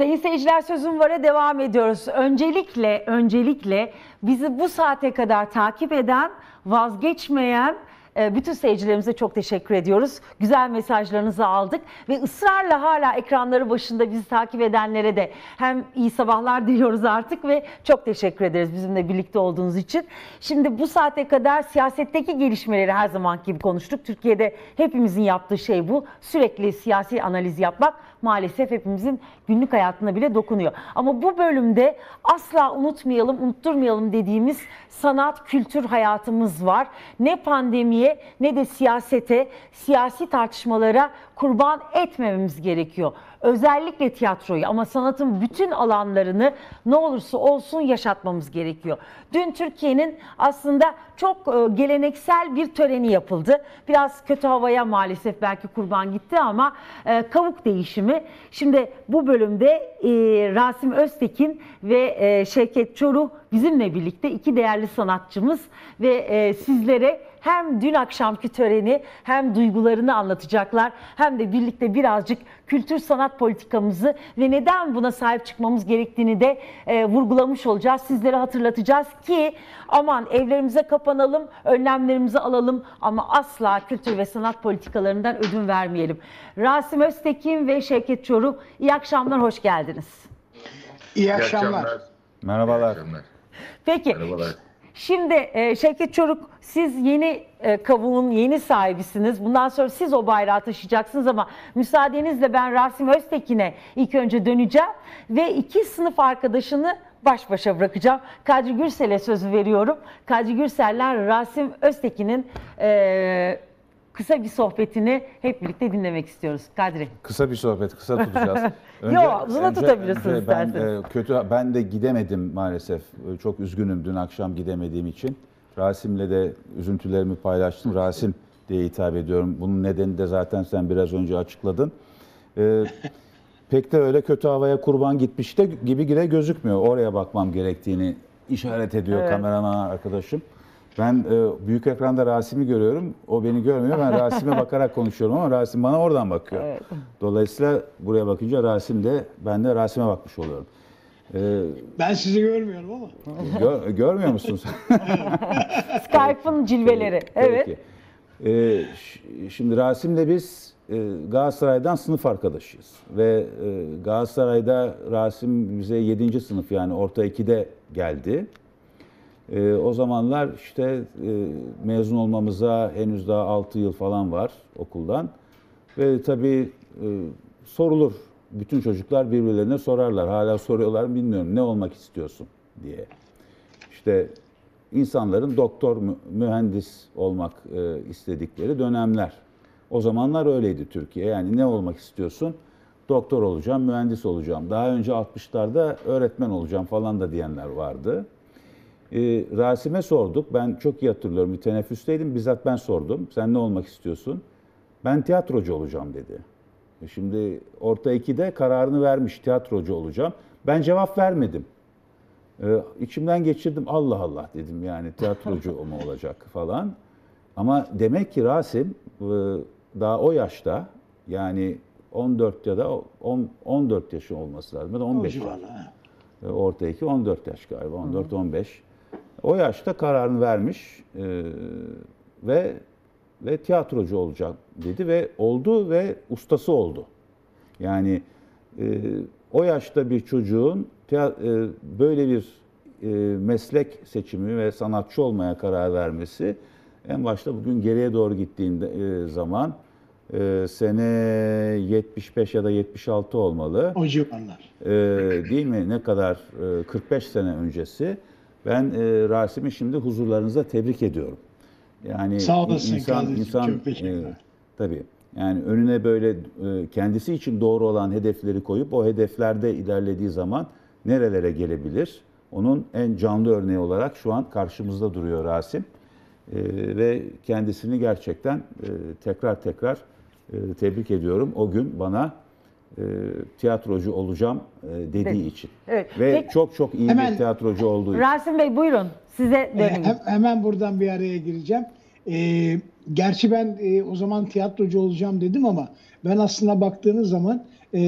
Sayın seyirciler sözüm vara devam ediyoruz. Öncelikle öncelikle bizi bu saate kadar takip eden, vazgeçmeyen e, bütün seyircilerimize çok teşekkür ediyoruz. Güzel mesajlarınızı aldık ve ısrarla hala ekranları başında bizi takip edenlere de hem iyi sabahlar diliyoruz artık ve çok teşekkür ederiz bizimle birlikte olduğunuz için. Şimdi bu saate kadar siyasetteki gelişmeleri her zaman gibi konuştuk. Türkiye'de hepimizin yaptığı şey bu. Sürekli siyasi analiz yapmak maalesef hepimizin günlük hayatına bile dokunuyor. Ama bu bölümde asla unutmayalım, unutturmayalım dediğimiz sanat, kültür hayatımız var. Ne pandemiye ne de siyasete, siyasi tartışmalara kurban etmememiz gerekiyor. Özellikle tiyatroyu ama sanatın bütün alanlarını ne olursa olsun yaşatmamız gerekiyor. Dün Türkiye'nin aslında çok e, geleneksel bir töreni yapıldı. Biraz kötü havaya maalesef belki kurban gitti ama e, kavuk değişimi. Şimdi bu bölümde e, Rasim Öztekin ve Şevket Çoruh bizimle birlikte iki değerli sanatçımız ve sizlere hem dün akşamki töreni hem duygularını anlatacaklar hem de birlikte birazcık kültür sanat politikamızı ve neden buna sahip çıkmamız gerektiğini de e, vurgulamış olacağız. Sizlere hatırlatacağız ki aman evlerimize kapanalım, önlemlerimizi alalım ama asla kültür ve sanat politikalarından ödün vermeyelim. Rasim Öztekin ve Şevket Çoruh iyi akşamlar, hoş geldiniz. İyi akşamlar. Merhabalar. Peki. Merhabalar. Şimdi e, Şevket Çoruk siz yeni e, kavuğun yeni sahibisiniz. Bundan sonra siz o bayrağı taşıyacaksınız ama müsaadenizle ben Rasim Öztekin'e ilk önce döneceğim ve iki sınıf arkadaşını baş başa bırakacağım. Kadri Gürsel'e sözü veriyorum. Kadri Gürsel'ler Rasim Öztekin'in e, kısa bir sohbetini hep birlikte dinlemek istiyoruz. Kadri. Kısa bir sohbet, kısa tutacağız. Yo, uzun tutabilirsiniz ben, isterseniz. e, kötü, ben de gidemedim maalesef. E, Çok üzgünüm dün akşam gidemediğim için. Rasim'le de üzüntülerimi paylaştım. Rasim diye hitap ediyorum. Bunun nedeni de zaten sen biraz önce açıkladın. E, pek de öyle kötü havaya kurban gitmiş de gibi gire gözükmüyor. Oraya bakmam gerektiğini işaret ediyor Evet. kameraman arkadaşım. Ben e, büyük ekranda Rasim'i görüyorum. O beni görmüyor. Ben Rasim'e bakarak konuşuyorum ama Rasim bana oradan bakıyor. Evet. Dolayısıyla buraya bakınca Rasim de ben de Rasim'e bakmış oluyorum. E, Ben sizi görmüyorum ama. gör- görmüyor musun sen? Skype'ın cilveleri. Evet. Peki. E, ş- şimdi Rasim'le biz e, Galatasaray'dan sınıf arkadaşıyız. Ve e, Galatasaray'da Rasim bize 7. sınıf yani orta 2'de geldi. E, o zamanlar işte e, mezun olmamıza henüz daha 6 yıl falan var okuldan. Ve tabii e, sorulur. Bütün çocuklar birbirlerine sorarlar. Hala soruyorlar bilmiyorum. Ne olmak istiyorsun diye. İşte insanların doktor, mü- mühendis olmak e, istedikleri dönemler. O zamanlar öyleydi Türkiye. Yani ne olmak istiyorsun? Doktor olacağım, mühendis olacağım. Daha önce 60'larda öğretmen olacağım falan da diyenler vardı. E, Rasim'e sorduk. Ben çok iyi hatırlıyorum. Bir teneffüsteydim. Bizzat ben sordum. Sen ne olmak istiyorsun? Ben tiyatrocu olacağım dedi. E Şimdi orta 2'de kararını vermiş tiyatrocu olacağım. Ben cevap vermedim. Ee, içimden geçirdim Allah Allah dedim yani tiyatrocu mu olacak falan. Ama demek ki Rasim e, daha o yaşta yani 14 ya da 10, 14 yaşı olması lazım. Ya da O 15 civarlar. ha. e, Orta 2 14 yaş galiba 14-15. O yaşta kararını vermiş e, ve ve tiyatrocu olacak dedi ve oldu ve ustası oldu. Yani e, o yaşta bir çocuğun e, böyle bir e, meslek seçimi ve sanatçı olmaya karar vermesi en başta bugün geriye doğru gittiğinde e, zaman e, sene 75 ya da 76 olmalı. O civarlar. Ee, değil mi? Ne kadar? Ee, 45 sene öncesi. Ben e, Rasim'i şimdi huzurlarınıza tebrik ediyorum. Yani Sağ olasın insan, kardeşim, insan çok teşekkürler. e, tabii. Yani önüne böyle e, kendisi için doğru olan hedefleri koyup o hedeflerde ilerlediği zaman nerelere gelebilir? Onun en canlı örneği olarak şu an karşımızda duruyor Rasim. E, ve kendisini gerçekten e, tekrar tekrar e, tebrik ediyorum. O gün bana e, tiyatrocu olacağım e, dediği Dedi. için. Evet. Ve Peki- çok çok iyi Hemen- bir tiyatrocu olduğu için. Rasim Bey buyurun size döneyim. hem- hemen buradan bir araya gireceğim. Ee, gerçi ben e, o zaman tiyatrocu olacağım dedim ama ben aslına baktığınız zaman e,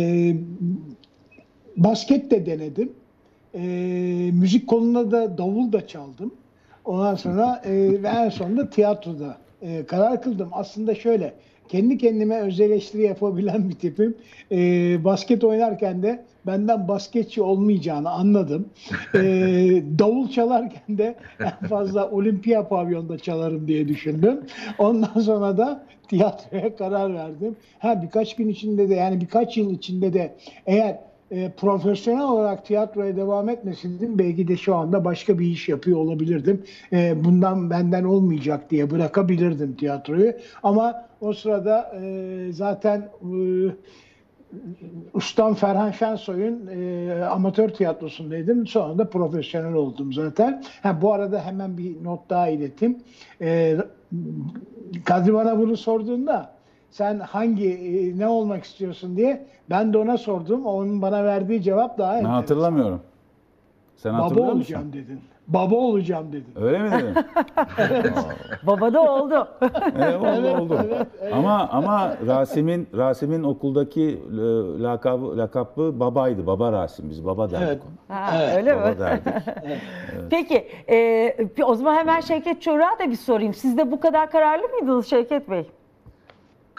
basket de denedim. E, müzik kolunda da davul da çaldım. Ondan sonra e, ve en sonunda tiyatroda e, karar kıldım. Aslında şöyle, kendi kendime öz eleştiri yapabilen bir tipim. E, basket oynarken de benden basketçi olmayacağını anladım. E, davul çalarken de en fazla olimpiya pavyonda çalarım diye düşündüm. Ondan sonra da tiyatroya karar verdim. Ha birkaç gün içinde de yani birkaç yıl içinde de eğer e, profesyonel olarak tiyatroya devam etmeseydim belki de şu anda başka bir iş yapıyor olabilirdim. E, bundan benden olmayacak diye bırakabilirdim tiyatroyu. Ama o sırada e, zaten e, ustam Ferhan Şensoy'un e, amatör tiyatrosundaydım. Sonra da profesyonel oldum zaten. Ha, bu arada hemen bir not daha ileteyim. E, Kadri bana bunu sorduğunda sen hangi e, ne olmak istiyorsun diye ben de ona sordum. Onun bana verdiği cevap daha Ben hatırlamıyorum. Sen Baba hatırlıyor olacağım musun? dedin. Baba olacağım dedin. Öyle mi dedin? Baba da oldu. Evet, oldu oldu. Ama ama Rasim'in Rasim'in okuldaki e, lakabı lakabı babaydı. Baba Rasim biz baba derdik Evet. ona. Ha, Evet, öyle mi? Baba derdik. Peki, e, o zaman hemen Şevket Çoruh'a da bir sorayım. Siz de bu kadar kararlı mıydınız Şevket Bey?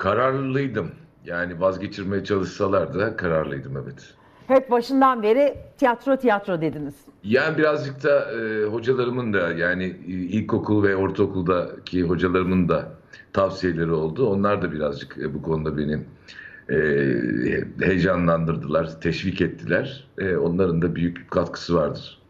Kararlıydım. Yani vazgeçirmeye çalışsalar da kararlıydım evet. Hep başından beri tiyatro tiyatro dediniz. Yani birazcık da e, hocalarımın da yani e, ilkokul ve ortaokuldaki hocalarımın da tavsiyeleri oldu. Onlar da birazcık e, bu konuda beni e, heyecanlandırdılar, teşvik ettiler. E, onların da büyük katkısı vardır.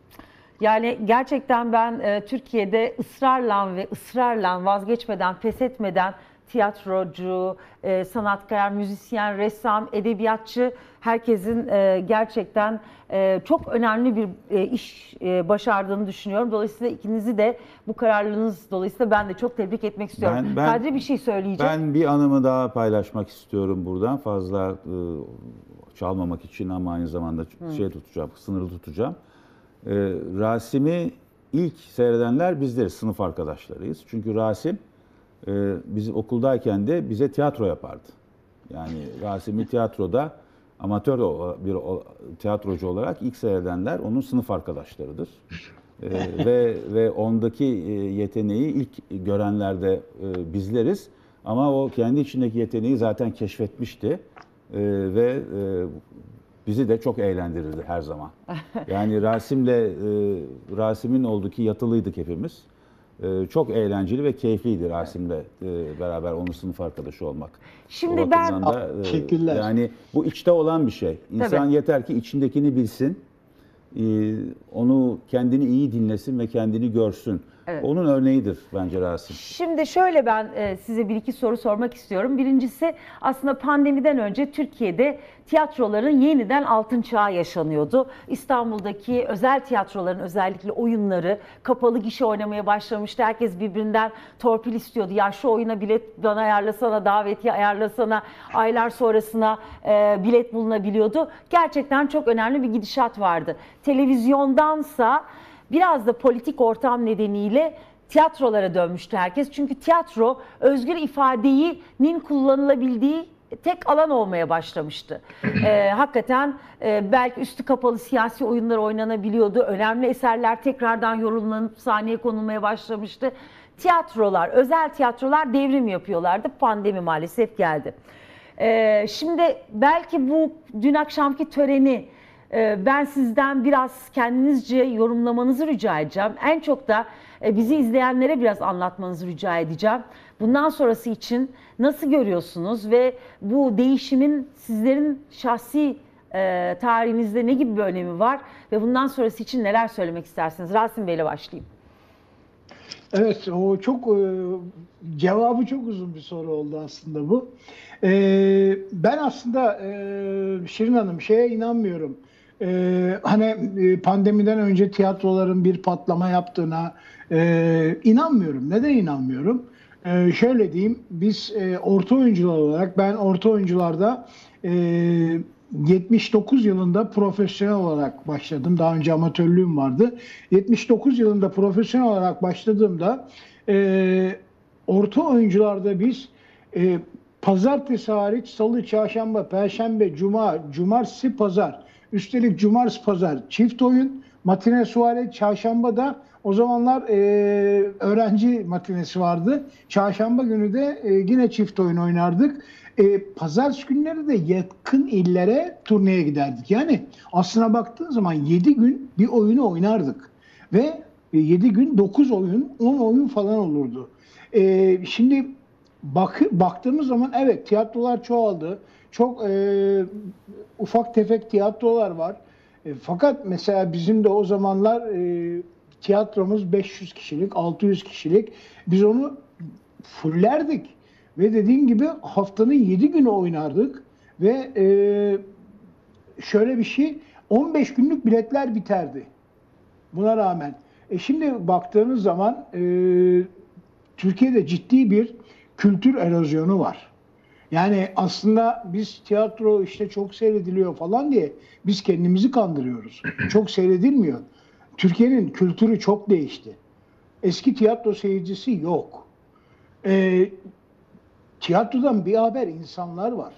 Yani gerçekten ben e, Türkiye'de ısrarla ve ısrarla vazgeçmeden, pes etmeden tiyatrocu, e, sanatkar, müzisyen, ressam, edebiyatçı herkesin e, gerçekten e, çok önemli bir e, iş e, başardığını düşünüyorum. Dolayısıyla ikinizi de bu kararlılığınız dolayısıyla ben de çok tebrik etmek istiyorum. Ben- ben- Kadri bir şey söyleyecek. Ben bir anımı daha paylaşmak istiyorum buradan. Fazla e, çalmamak için ama aynı zamanda şey tutacağım, sınırlı tutacağım. E, Rasim'i ilk seyredenler bizleriz, sınıf arkadaşlarıyız. Çünkü Rasim e, biz okuldayken de bize tiyatro yapardı. Yani Rasim'i tiyatroda amatör bir tiyatrocu olarak ilk seyredenler onun sınıf arkadaşlarıdır. Ee, ve ve ondaki e, yeteneği ilk görenler de e, bizleriz. Ama o kendi içindeki yeteneği zaten keşfetmişti Ee, ve e, bizi de çok eğlendirirdi her zaman. Yani Rasim'le e, Rasim'in olduğu ki yatılıydık hepimiz. E, çok eğlenceli ve keyifliydi Rasim'le e, beraber onun sınıf arkadaşı olmak. Şimdi ben- da, e, Teşekkürler. Yani bu içte olan bir şey. İnsan Tabii. yeter ki içindekini bilsin. e, onu kendini iyi dinlesin ve kendini görsün. Evet. Onun örneğidir bence Rasim. Şimdi şöyle ben e, size bir iki soru sormak istiyorum. Birincisi aslında pandemiden önce Türkiye'de tiyatroların yeniden altın çağı yaşanıyordu. İstanbul'daki özel tiyatroların özellikle oyunları kapalı gişe oynamaya başlamıştı. Herkes birbirinden torpil istiyordu. Ya şu oyuna bilet bana ayarlasana, davetiye ayarlasana, aylar sonrasına e, bilet bulunabiliyordu. Gerçekten çok önemli bir gidişat vardı. Televizyondansa biraz da politik ortam nedeniyle tiyatrolara dönmüştü herkes. Çünkü tiyatro özgür ifadeyinin kullanılabildiği tek alan olmaya başlamıştı. Ee, hakikaten e, belki üstü kapalı siyasi oyunlar oynanabiliyordu. Önemli eserler tekrardan yorumlanıp sahneye konulmaya başlamıştı. Tiyatrolar, özel tiyatrolar devrim yapıyorlardı. Pandemi maalesef geldi. Ee, şimdi belki bu dün akşamki töreni Ben sizden biraz kendinizce yorumlamanızı rica edeceğim. En çok da e, bizi izleyenlere biraz anlatmanızı rica edeceğim. Bundan sonrası için nasıl görüyorsunuz ve bu değişimin sizlerin şahsi e, tarihinizde ne gibi bir önemi var ve bundan sonrası için neler söylemek istersiniz? Rasim Bey'le başlayayım. Evet, o çok e, cevabı çok uzun bir soru oldu aslında bu. Ben aslında Şirin Hanım şeye inanmıyorum. E, hani e, pandemiden önce tiyatroların bir patlama yaptığına e, inanmıyorum. Neden inanmıyorum? E, şöyle diyeyim, biz e, orta oyuncular olarak ben orta oyuncularda e, 79 yılında profesyonel olarak başladım. Daha önce amatörlüğüm vardı. 79 yılında profesyonel olarak başladığımda e, orta oyuncularda biz e, pazartesi hariç salı, çarşamba, perşembe, cuma, cumartesi, pazar. Üstelik cumartesi pazar çift oyun. Matine suare çarşamba da o zamanlar e, öğrenci matinesi vardı. Çarşamba günü de e, yine çift oyun oynardık. E, pazartesi günleri de yakın illere turneye giderdik. Yani aslına baktığın zaman 7 gün bir oyunu oynardık. Ve 7 gün 9 oyun, 10 oyun falan olurdu. E, şimdi bak, baktığımız zaman evet tiyatrolar çoğaldı. Çok e, ufak tefek tiyatrolar var. E, fakat mesela bizim de o zamanlar e, tiyatromuz 500 kişilik, 600 kişilik. Biz onu fullerdik. Ve dediğim gibi haftanın 7 günü oynardık. Ve e, şöyle bir şey 15 günlük biletler biterdi. Buna rağmen. E şimdi baktığınız zaman e, Türkiye'de ciddi bir kültür erozyonu var. Yani aslında biz tiyatro işte çok seyrediliyor falan diye biz kendimizi kandırıyoruz. Çok seyredilmiyor. Türkiye'nin kültürü çok değişti. Eski tiyatro seyircisi yok. E, tiyatrodan bir haber insanlar var.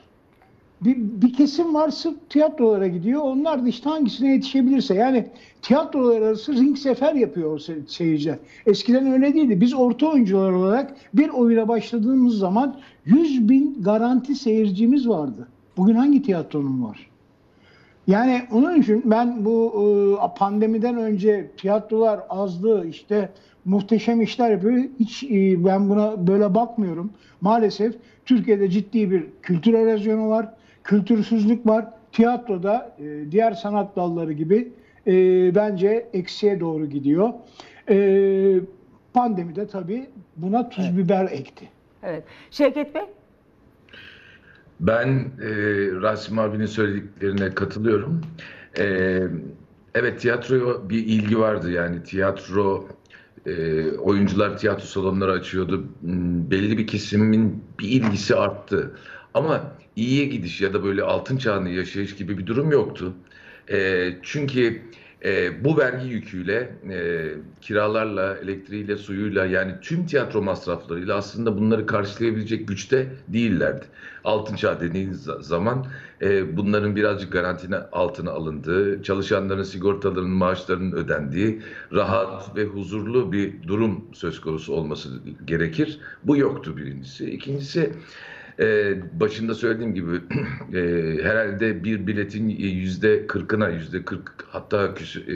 Bir, bir kesim var sırf tiyatrolara gidiyor. Onlar da işte hangisine yetişebilirse. Yani tiyatrolar arası ring sefer yapıyor o se- seyirciler. Eskiden öyle değildi. Biz orta oyuncular olarak bir oyuna başladığımız zaman 100 bin garanti seyircimiz vardı. Bugün hangi tiyatronun var? Yani onun için ben bu e, pandemiden önce tiyatrolar azdı işte muhteşem işler yapıyor. Hiç e, ben buna böyle bakmıyorum. Maalesef Türkiye'de ciddi bir kültür erozyonu var. Kültürsüzlük var. Tiyatroda e, diğer sanat dalları gibi e, bence eksiye doğru gidiyor. E, pandemi de tabii buna tuz biber ekti. Evet. Şevket Bey? Ben e, Rasim abinin söylediklerine katılıyorum. E, evet tiyatroya bir ilgi vardı yani tiyatro e, oyuncular tiyatro salonları açıyordu. Hmm, Belli bir kesimin bir ilgisi arttı. Ama iyiye gidiş ya da böyle altın çağını yaşayış gibi bir durum yoktu. E, çünkü e, bu vergi yüküyle, e, kiralarla, elektriğiyle, suyuyla yani tüm tiyatro masraflarıyla aslında bunları karşılayabilecek güçte değillerdi. Altın çağ dediğiniz za- zaman e, bunların birazcık garantine altına alındığı, çalışanların sigortalarının, maaşlarının ödendiği, rahat ve huzurlu bir durum söz konusu olması gerekir. Bu yoktu birincisi. İkincisi ee, başında söylediğim gibi e, herhalde bir biletin yüzde kırkına yüzde kırk hatta e,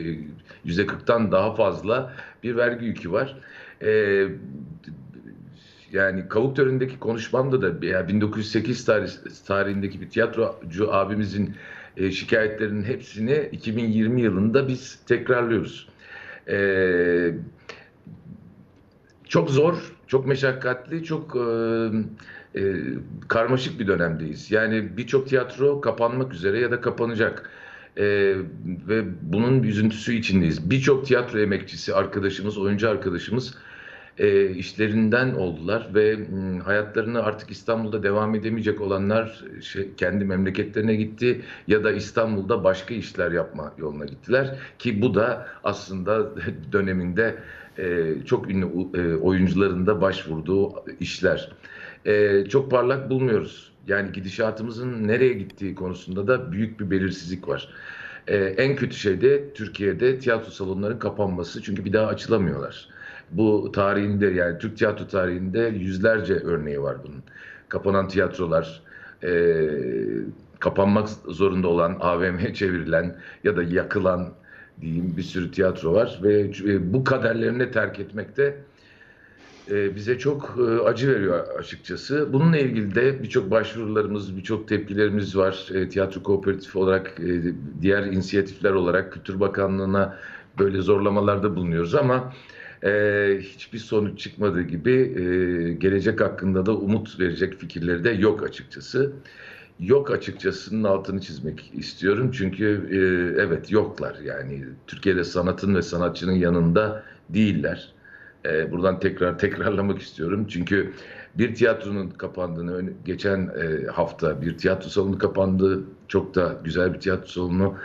yüzde kırktan daha fazla bir vergi yükü var. Ee, yani Kavuk Töreni'ndeki konuşmamda da yani 1908 tarih, tarihindeki bir tiyatrocu abimizin e, şikayetlerinin hepsini 2020 yılında biz tekrarlıyoruz. Ee, çok zor, çok meşakkatli, çok e, e, karmaşık bir dönemdeyiz. Yani birçok tiyatro kapanmak üzere ya da kapanacak. E, ve bunun üzüntüsü içindeyiz. Birçok tiyatro emekçisi, arkadaşımız, oyuncu arkadaşımız e, işlerinden oldular ve m, hayatlarını artık İstanbul'da devam edemeyecek olanlar şey, kendi memleketlerine gitti ya da İstanbul'da başka işler yapma yoluna gittiler ki bu da aslında döneminde e, çok ünlü e, oyuncuların da başvurduğu işler. E, çok parlak bulmuyoruz. Yani gidişatımızın nereye gittiği konusunda da büyük bir belirsizlik var. E, en kötü şey de Türkiye'de tiyatro salonlarının kapanması çünkü bir daha açılamıyorlar. Bu tarihinde yani Türk tiyatro tarihinde yüzlerce örneği var bunun. Kapanan tiyatrolar, e, kapanmak zorunda olan, AVM'ye çevrilen ya da yakılan diyeyim bir sürü tiyatro var ve e, bu kaderlerini terk etmekte e, bize çok e, acı veriyor açıkçası. Bununla ilgili de birçok başvurularımız, birçok tepkilerimiz var. E, Tiyatro kooperatif olarak, diğer inisiyatifler olarak Kültür Bakanlığı'na böyle zorlamalarda bulunuyoruz ama hiçbir sonuç çıkmadığı gibi gelecek hakkında da umut verecek fikirleri de yok açıkçası. Yok açıkçasının altını çizmek istiyorum çünkü evet yoklar yani Türkiye'de sanatın ve sanatçının yanında değiller. E, buradan tekrar tekrarlamak istiyorum çünkü bir tiyatronun kapandığını geçen e, hafta bir tiyatro salonu kapandı çok da güzel bir tiyatro salonu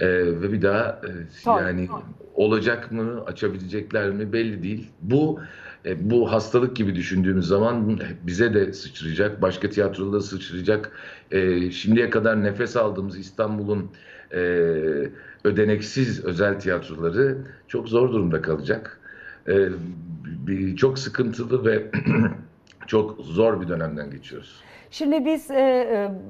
E, ve bir daha e, Tabii. yani olacak mı açabilecekler mi belli değil. Bu e, bu hastalık gibi düşündüğümüz zaman bize de sıçrayacak, başka tiyatroda da sıçrayacak. E, şimdiye kadar nefes aldığımız İstanbul'un e, ödeneksiz özel tiyatroları çok zor durumda kalacak. E, bir, çok sıkıntılı ve çok zor bir dönemden geçiyoruz. Şimdi biz e,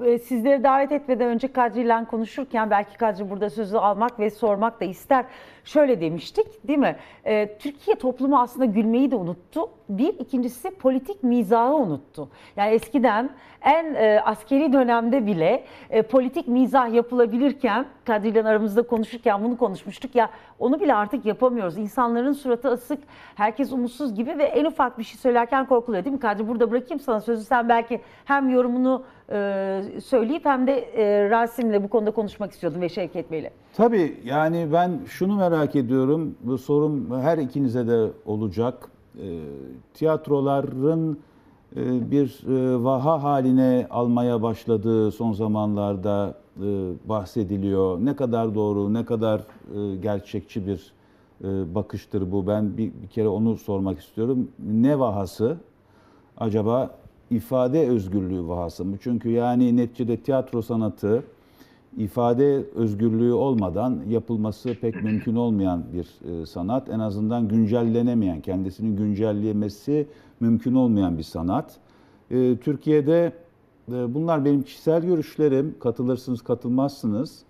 e, sizleri davet etmeden önce Kadri ile konuşurken belki Kadri burada sözü almak ve sormak da ister. Şöyle demiştik değil mi? E, Türkiye toplumu aslında gülmeyi de unuttu. Bir, ikincisi politik mizahı unuttu. Yani eskiden en e, askeri dönemde bile e, politik mizah yapılabilirken Kadri ile aramızda konuşurken bunu konuşmuştuk. Ya onu bile artık yapamıyoruz. İnsanların suratı asık, herkes umutsuz gibi ve en ufak bir şey söylerken korkuluyor değil mi Kadri? Burada bırakayım sana sözü sen belki hem yorumunu e, söyleyip hem de e, Rasim'le bu konuda konuşmak istiyordun ve Şevket Bey'le. Tabii yani ben şunu merak ediyorum. Bu sorum her ikinize de olacak. E, tiyatroların e, bir e, vaha haline almaya başladığı son zamanlarda e, bahsediliyor. Ne kadar doğru, ne kadar e, gerçekçi bir e, bakıştır bu. Ben bir, bir kere onu sormak istiyorum. Ne vahası? Acaba ifade özgürlüğü vahası mı? Çünkü yani neticede tiyatro sanatı ifade özgürlüğü olmadan yapılması pek mümkün olmayan bir e, sanat. En azından güncellenemeyen, kendisini güncellemesi mümkün olmayan bir sanat. E, Türkiye'de e, bunlar benim kişisel görüşlerim. Katılırsınız, katılmazsınız.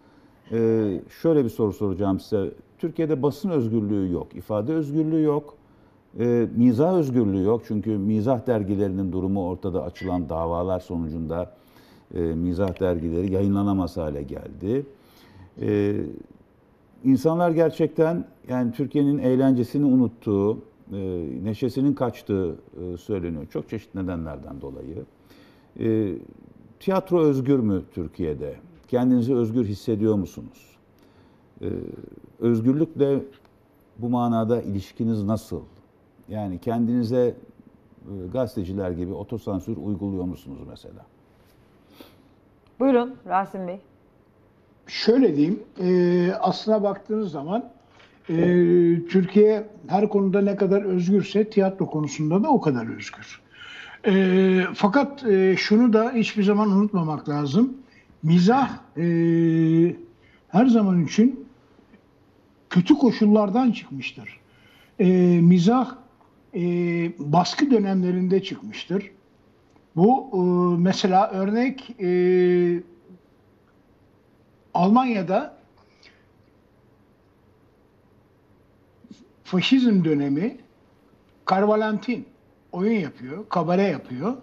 Şöyle bir soru soracağım size. Türkiye'de basın özgürlüğü yok, ifade özgürlüğü yok. E, mizah özgürlüğü yok çünkü mizah dergilerinin durumu ortada açılan davalar sonucunda e, mizah dergileri yayınlanamaz hale geldi. E, insanlar gerçekten yani Türkiye'nin eğlencesini unuttuğu, e, neşesinin kaçtığı e, söyleniyor. Çok çeşitli nedenlerden dolayı. E, tiyatro özgür mü Türkiye'de? Kendinizi özgür hissediyor musunuz? E, özgürlükle bu manada ilişkiniz nasıl? Yani kendinize e, gazeteciler gibi otosansür uyguluyor musunuz mesela? Buyurun Rasim Bey. Şöyle diyeyim, e, aslına baktığınız zaman e, Türkiye her konuda ne kadar özgürse tiyatro konusunda da o kadar özgür. E, fakat e, şunu da hiçbir zaman unutmamak lazım. Mizah e, her zaman için kötü koşullardan çıkmıştır. E, mizah e, baskı dönemlerinde çıkmıştır. Bu e, mesela örnek e, Almanya'da faşizm dönemi Karvalentin oyun yapıyor, kabare yapıyor.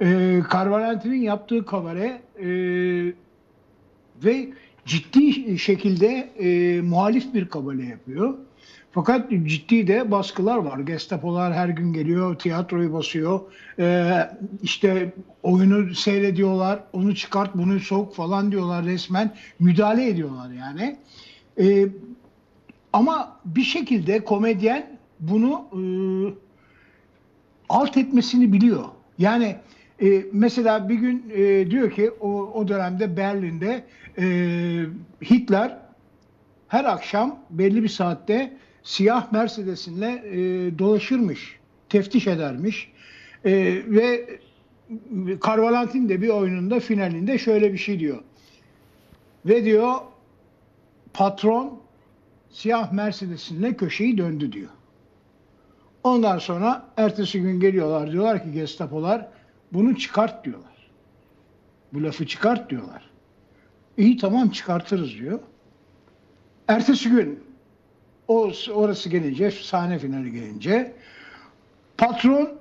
E, Karvalentin'in yaptığı kabare e, ve ciddi şekilde e, muhalif bir kabare yapıyor. Fakat ciddi de baskılar var. Gestapolar her gün geliyor, tiyatroyu basıyor. Ee, işte oyunu seyrediyorlar, onu çıkart, bunu sok falan diyorlar resmen. Müdahale ediyorlar yani. Ee, ama bir şekilde komedyen bunu e, alt etmesini biliyor. Yani e, mesela bir gün e, diyor ki o, o dönemde Berlin'de e, Hitler her akşam belli bir saatte siyah Mercedes'inle e, dolaşırmış, teftiş edermiş. E, ve Carvalantin de bir oyununda finalinde şöyle bir şey diyor. Ve diyor patron siyah Mercedes'inle köşeyi döndü diyor. Ondan sonra ertesi gün geliyorlar diyorlar ki Gestapolar bunu çıkart diyorlar. Bu lafı çıkart diyorlar. İyi tamam çıkartırız diyor. Ertesi gün o orası gelince, sahne finali gelince patron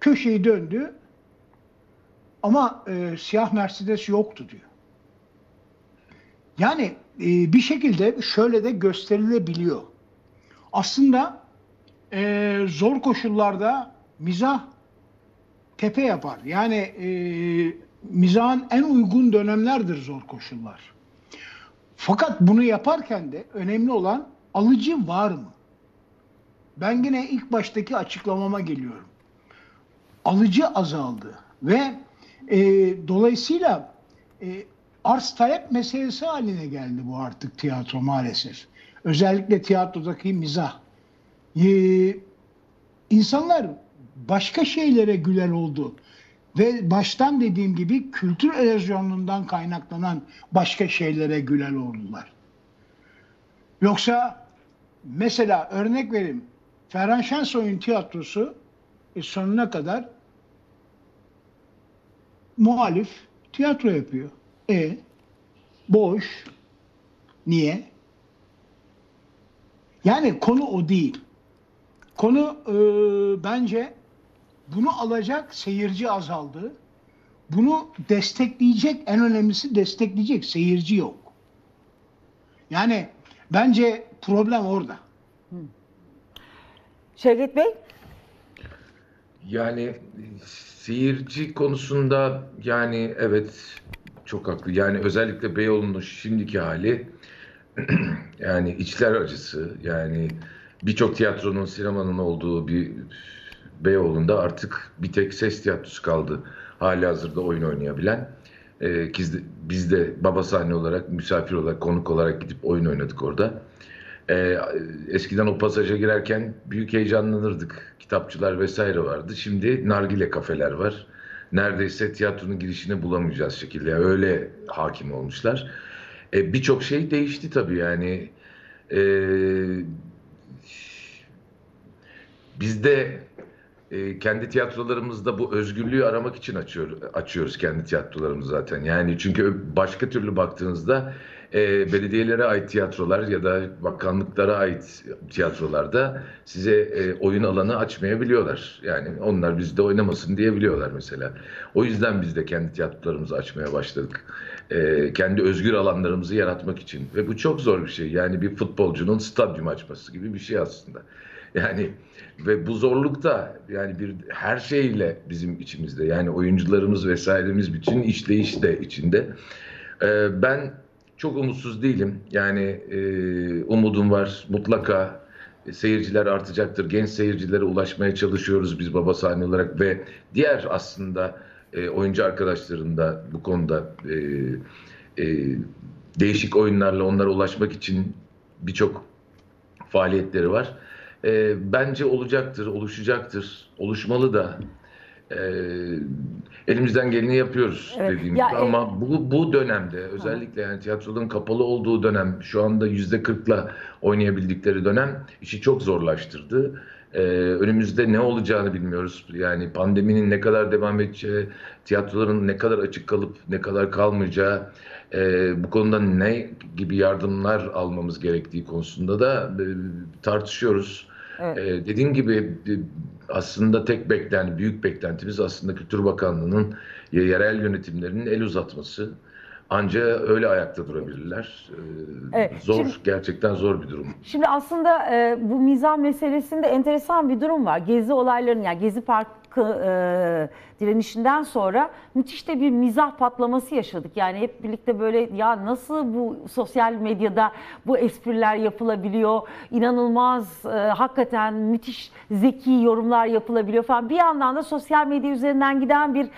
köşeyi döndü ama e, siyah Mercedes yoktu diyor. Yani e, bir şekilde şöyle de gösterilebiliyor. Aslında e, zor koşullarda mizah tepe yapar. Yani e, mizahın en uygun dönemlerdir zor koşullar. Fakat bunu yaparken de önemli olan alıcı var mı? Ben yine ilk baştaki açıklamama geliyorum. Alıcı azaldı ve e, dolayısıyla e, arz talep meselesi haline geldi bu artık tiyatro maalesef. Özellikle tiyatrodaki mizah. E, insanlar başka şeylere güler oldu. ve baştan dediğim gibi kültür erozyonundan kaynaklanan başka şeylere güler oldular. Yoksa mesela örnek vereyim. Ferhan Şensoy'un tiyatrosu e, sonuna kadar muhalif tiyatro yapıyor. E boş. Niye? Yani konu o değil. Konu e, bence bunu alacak seyirci azaldı. Bunu destekleyecek en önemlisi destekleyecek seyirci yok. Yani bence problem orada. Şevket Bey? Yani seyirci konusunda yani evet çok haklı. Yani özellikle Beyoğlu'nun şimdiki hali yani içler acısı. Yani birçok tiyatronun, sinemanın olduğu bir Beyoğlu'nda artık bir tek ses tiyatrosu kaldı. Hali hazırda oyun oynayabilen. Ee, biz, de, biz de baba sahne olarak, misafir olarak, konuk olarak gidip oyun oynadık orada. Ee, eskiden o pasaja girerken büyük heyecanlanırdık. Kitapçılar vesaire vardı. Şimdi nargile kafeler var. Neredeyse tiyatronun girişini bulamayacağız şekilde. Yani öyle hakim olmuşlar. Ee, Birçok şey değişti tabii yani. Ee, biz de e, kendi tiyatrolarımızda bu özgürlüğü aramak için açıyor, açıyoruz kendi tiyatrolarımızı zaten. Yani çünkü başka türlü baktığınızda e, belediyelere ait tiyatrolar ya da bakanlıklara ait tiyatrolarda size e, oyun alanı açmayabiliyorlar. Yani onlar bizde oynamasın diyebiliyorlar mesela. O yüzden biz de kendi tiyatrolarımızı açmaya başladık. E, kendi özgür alanlarımızı yaratmak için. Ve bu çok zor bir şey. Yani bir futbolcunun stadyum açması gibi bir şey aslında. Yani ve bu zorlukta yani bir her şeyle bizim içimizde yani oyuncularımız vesairemiz bütün işleyiş de içinde. Ee, ben çok umutsuz değilim. Yani e, umudum var mutlaka seyirciler artacaktır. Genç seyircilere ulaşmaya çalışıyoruz biz baba sahne olarak ve diğer aslında e, oyuncu arkadaşların da bu konuda e, e, değişik oyunlarla onlara ulaşmak için birçok faaliyetleri var. E, bence olacaktır, oluşacaktır, oluşmalı da. E, elimizden geleni yapıyoruz Evet. dediğim Ya, gibi e- ama bu bu dönemde özellikle yani tiyatroların kapalı olduğu dönem şu anda yüzde kırkla oynayabildikleri dönem işi çok zorlaştırdı. E, önümüzde ne olacağını bilmiyoruz. Yani pandeminin ne kadar devam edeceği, tiyatroların ne kadar açık kalıp ne kadar kalmayacağı, e, bu konuda ne gibi yardımlar almamız gerektiği konusunda da e, tartışıyoruz. Evet. Ee, dediğim gibi e, aslında tek beklenti, büyük beklentimiz aslında Kültür Bakanlığı'nın ye- yerel yönetimlerinin el uzatması. Anca öyle ayakta durabilirler. Ee, Evet, zor, şimdi- gerçekten zor bir durum. Şimdi aslında e, bu mizah meselesinde enteresan bir durum var. Gezi olaylarının yani Gezi Parkı e, direnişinden sonra müthiş de bir mizah patlaması yaşadık. Yani hep birlikte böyle ya nasıl bu sosyal medyada bu espriler yapılabiliyor? İnanılmaz e, hakikaten müthiş zeki yorumlar yapılabiliyor falan. Bir yandan da sosyal medya üzerinden giden bir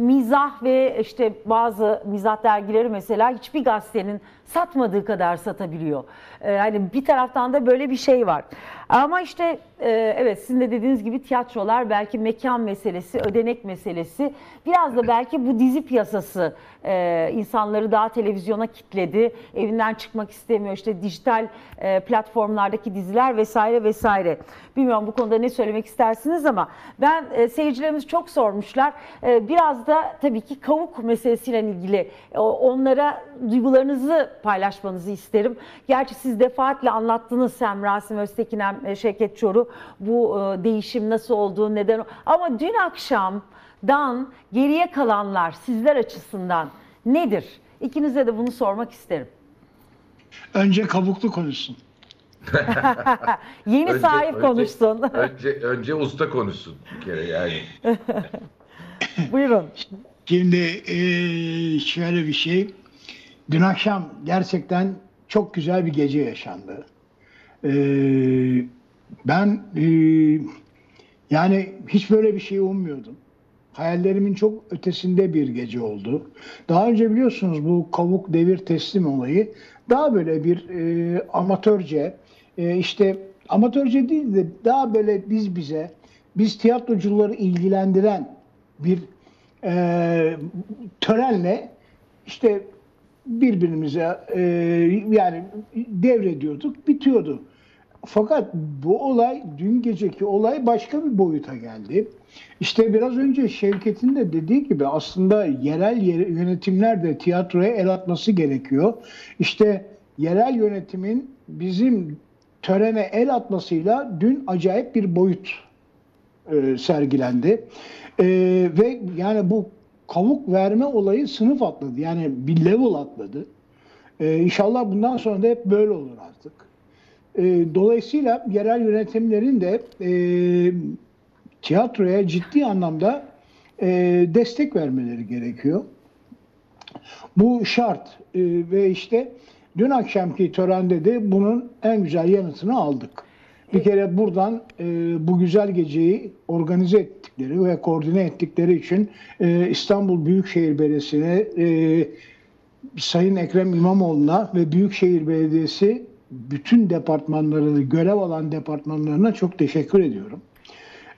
mizah ve işte bazı mizah dergileri mesela hiçbir gazetenin satmadığı kadar satabiliyor. Ee, hani bir taraftan da böyle bir şey var. Ama işte e, evet sizin de dediğiniz gibi tiyatrolar belki mekan meselesi, ödenek meselesi biraz da belki bu dizi piyasası e, insanları daha televizyona kitledi. Evinden çıkmak istemiyor. İşte dijital e, platformlardaki diziler vesaire vesaire. Bilmiyorum bu konuda ne söylemek istersiniz ama ben e, seyircilerimiz çok sormuşlar. E, biraz da tabii ki kavuk meselesiyle ilgili e, onlara duygularınızı paylaşmanızı isterim. Gerçi siz defaatle anlattınız Sem Rasim Öztekinem, e, Şevket Çoru bu e, değişim nasıl olduğu, neden ama dün akşamdan geriye kalanlar sizler açısından nedir? İkinize de bunu sormak isterim. Önce kabuklu konuşsun. Yeni Önce- sahip önce- konuşsun. Önce, önce usta konuşsun bir kere yani. Buyurun. Şimdi eee, şöyle bir şey. Dün akşam gerçekten çok güzel bir gece yaşandı. Eee, ben eee, yani hiç böyle bir şey ummuyordum. Hayallerimin çok ötesinde bir gece oldu. Daha önce biliyorsunuz bu kavuk devir teslim olayı daha böyle bir eee, amatörce eee, işte amatörce değil de daha böyle biz bize biz tiyatrocuları ilgilendiren bir e, törenle işte birbirimize e, yani devrediyorduk, bitiyordu. Fakat bu olay, dün geceki olay başka bir boyuta geldi. İşte biraz önce Şevket'in de dediği gibi aslında yerel yönetimler de tiyatroya el atması gerekiyor. İşte yerel yönetimin bizim törene el atmasıyla dün acayip bir boyut e, sergilendi. E, ve yani bu kavuk verme olayı sınıf atladı. Yani bir level atladı. E, inşallah bundan sonra da hep böyle olur artık. E, dolayısıyla yerel yönetimlerin de e, tiyatroya ciddi anlamda e, destek vermeleri gerekiyor. Bu şart e, ve işte dün akşamki törende de bunun en güzel yanıtını aldık. Bir kere buradan e, bu güzel geceyi organize ettikleri ve koordine ettikleri için e, İstanbul Büyükşehir Belediyesi'ne, e, Sayın Ekrem İmamoğlu'na ve Büyükşehir Belediyesi bütün departmanları, görev alan departmanlarına çok teşekkür ediyorum.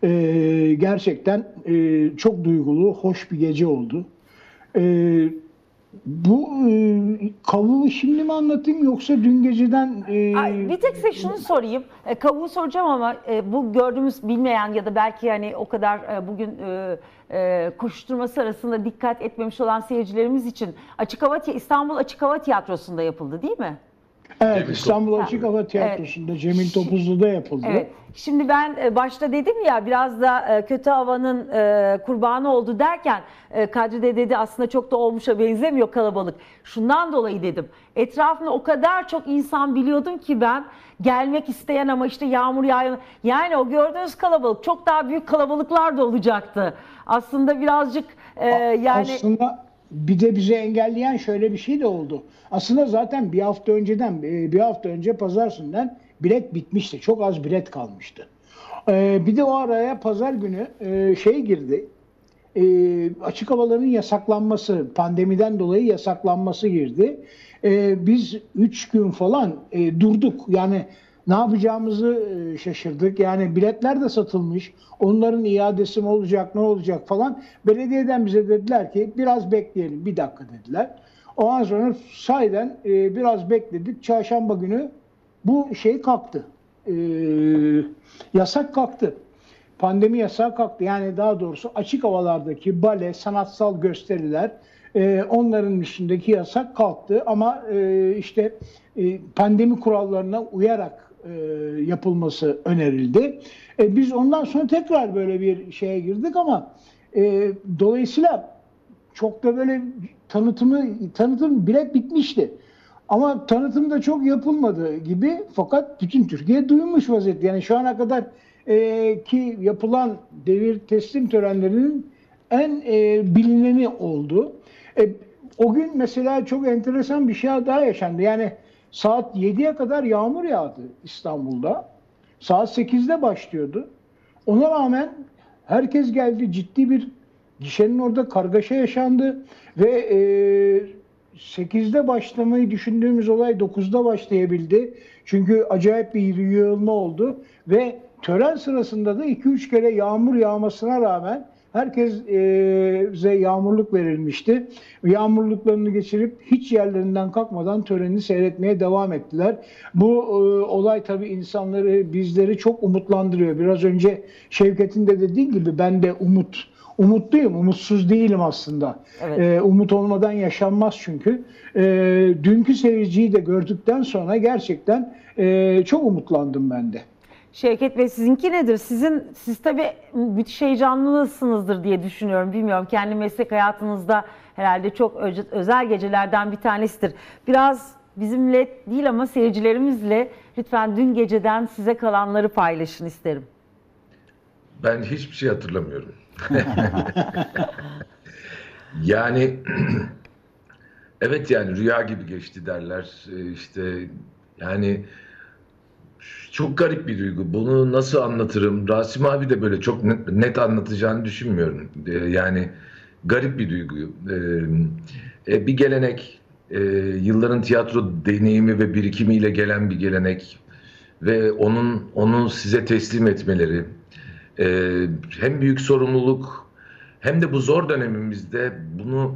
E, gerçekten e, çok duygulu, hoş bir gece oldu. E, bu e, kavuğu şimdi mi anlatayım yoksa dün geceden... E, Ay, bir tek size şunu sorayım. E, kavuğu soracağım ama e, bu gördüğümüz bilmeyen ya da belki hani o kadar e, bugün e, e, koşturması arasında dikkat etmemiş olan seyircilerimiz için Açık Hava İstanbul Açık Hava Tiyatrosu'nda yapıldı değil mi? Evet Cemil İstanbul Topuzlu. Açık Hava Tiyatrosu'nda Cemil Topuzlu'da yapıldı. Evet. Şimdi ben e, başta dedim ya biraz da e, kötü havanın e, kurbanı oldu derken Kadri de dedi aslında çok da olmuşa benzemiyor kalabalık. Şundan dolayı dedim. Etrafımda o kadar çok insan biliyordum ki ben gelmek isteyen ama işte yağmur yağıyor. Yani o gördüğünüz kalabalık çok daha büyük kalabalıklar da olacaktı. Aslında birazcık yani Aslında bir de bizi engelleyen şöyle bir şey de oldu. Aslında zaten bir hafta önceden, e, bir hafta önce pazartesinden bilet bitmişti. Çok az bilet kalmıştı. E, Bir de o araya pazar günü e, şey girdi. Açık havaların yasaklanması, pandemiden dolayı yasaklanması girdi. Biz 3 gün falan durduk. Yani ne yapacağımızı e, şaşırdık. Yani biletler de satılmış. Onların iadesi mi olacak, ne olacak falan. Belediyeden bize dediler ki biraz bekleyelim, bir dakika dediler. Ondan sonra sahiden e, biraz bekledik. Çarşamba günü bu şey kalktı. E, yasak kalktı. Pandemi yasağı kalktı. Yani daha doğrusu açık havalardaki bale, sanatsal gösteriler, e, onların üstündeki yasak kalktı. Ama e, işte e, pandemi kurallarına uyarak e, yapılması önerildi. E, biz ondan sonra tekrar böyle bir şeye girdik ama e, dolayısıyla çok da böyle tanıtımı tanıtım bile bitmişti. Ama tanıtım da çok yapılmadı gibi fakat bütün Türkiye duymuş vaziyette. Yani şu ana kadar e, ki yapılan devir teslim törenlerinin en e, bilineni oldu. E, o gün mesela çok enteresan bir şey daha yaşandı. Yani saat 7'ye kadar yağmur yağdı İstanbul'da. Saat 8'de başlıyordu. Ona rağmen herkes geldi. Ciddi bir gişenin orada kargaşa yaşandı ve e, 8'de başlamayı düşündüğümüz olay 9'da başlayabildi. Çünkü acayip bir yığılma oldu ve tören sırasında da 2-3 kere yağmur yağmasına rağmen herkese yağmurluk verilmişti. Yağmurluklarını geçirip hiç yerlerinden kalkmadan töreni seyretmeye devam ettiler. Bu e, olay tabii insanları, bizleri çok umutlandırıyor. Biraz önce Şevket'in de dediği gibi ben de umut umutluyum, umutsuz değilim aslında. Evet. Ee, umut olmadan yaşanmaz çünkü. Ee, dünkü seyirciyi de gördükten sonra gerçekten e, çok umutlandım ben de. Şevket Bey sizinki nedir? Sizin siz tabii müthiş heyecanlısınızdır diye düşünüyorum. Bilmiyorum kendi meslek hayatınızda herhalde çok özel gecelerden bir tanesidir. Biraz bizimle değil ama seyircilerimizle lütfen dün geceden size kalanları paylaşın isterim. Ben hiçbir şey hatırlamıyorum. yani evet yani rüya gibi geçti derler. Ee, işte yani çok garip bir duygu. Bunu nasıl anlatırım? Rasim abi de böyle çok net, net anlatacağını düşünmüyorum. Ee, yani garip bir duygu. Ee, e, bir gelenek, e, yılların tiyatro deneyimi ve birikimiyle gelen bir gelenek ve onun onu size teslim etmeleri. Ee, hem büyük sorumluluk hem de bu zor dönemimizde bunu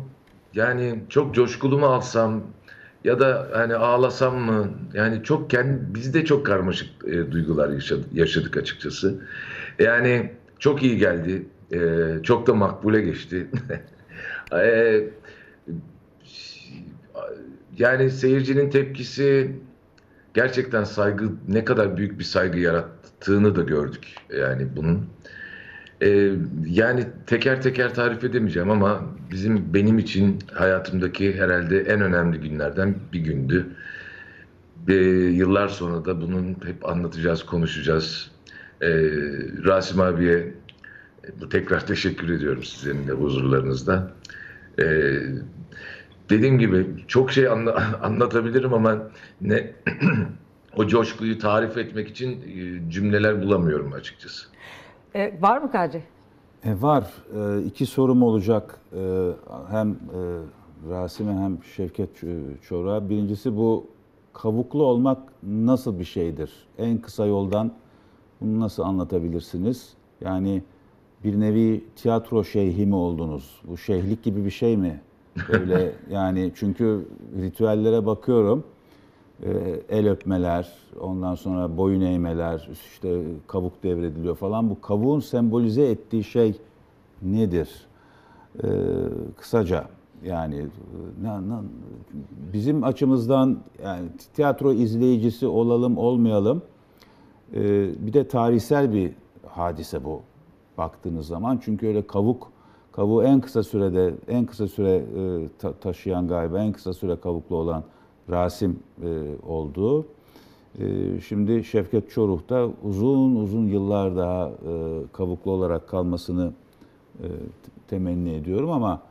yani çok coşkulu mu alsam ya da hani ağlasam mı? Yani çok kendi biz de çok karmaşık e, duygular yaşadık, yaşadık açıkçası. Yani çok iyi geldi. E, çok da makbule geçti. e, yani seyircinin tepkisi gerçekten saygı ne kadar büyük bir saygı yarattığını da gördük. Yani bunun ee, yani teker teker tarif edemeyeceğim ama bizim benim için hayatımdaki herhalde en önemli günlerden bir gündü. Ee, yıllar sonra da bunun hep anlatacağız, konuşacağız. Ee, Rasim abiye e, tekrar teşekkür ediyorum sizin de huzurlarınızda. Ee, dediğim gibi çok şey anla- anlatabilirim ama ne o coşkuyu tarif etmek için e, cümleler bulamıyorum açıkçası. E, var mı Kadri? E, var. E, iki sorum olacak. E, hem e, Rasim'e hem Şevket Çoruk'a. Birincisi bu kavuklu olmak nasıl bir şeydir? En kısa yoldan bunu nasıl anlatabilirsiniz? Yani bir nevi tiyatro şeyhi mi oldunuz? Bu şeyhlik gibi bir şey mi? Böyle yani çünkü ritüellere bakıyorum. E, el öpmeler, ondan sonra boyun eğmeler, işte kabuk devrediliyor falan. Bu kavuğun sembolize ettiği şey nedir? E, kısaca yani bizim açımızdan yani tiyatro izleyicisi olalım olmayalım e, bir de tarihsel bir hadise bu baktığınız zaman. Çünkü öyle kavuk kavuğu en kısa sürede en kısa süre e, ta- taşıyan galiba en kısa süre kavuklu olan Rasim e, oldu. E, şimdi Şevket Çoruh da uzun uzun yıllar daha e, kavuklu olarak kalmasını e, temenni ediyorum ama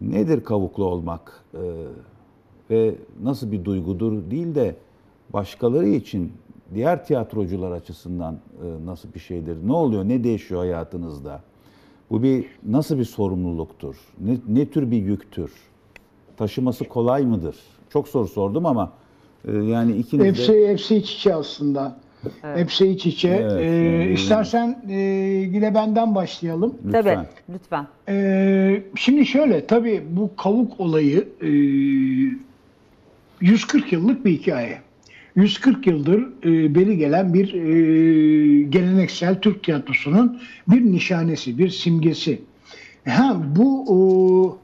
nedir kavuklu olmak E, ve nasıl bir duygudur değil de başkaları için diğer tiyatrocular açısından e, nasıl bir şeydir? Ne oluyor? Ne değişiyor hayatınızda? Bu bir nasıl bir sorumluluktur? Ne, ne tür bir yüktür? Taşıması kolay mıdır? Çok soru sordum ama e, yani ikiniz de Hepsi, hepsi iç içe aslında. Hepsi iç içe. Evet, Ee, yani- istersen e, yine benden başlayalım. lütfen. Tabii, lütfen. Ee, şimdi şöyle, tabii bu kavuk olayı e, 140 yıllık bir hikaye. 140 yıldır e, beri gelen bir e, geleneksel Türk tiyatrosunun bir nişanesi, bir simgesi. Ha, bu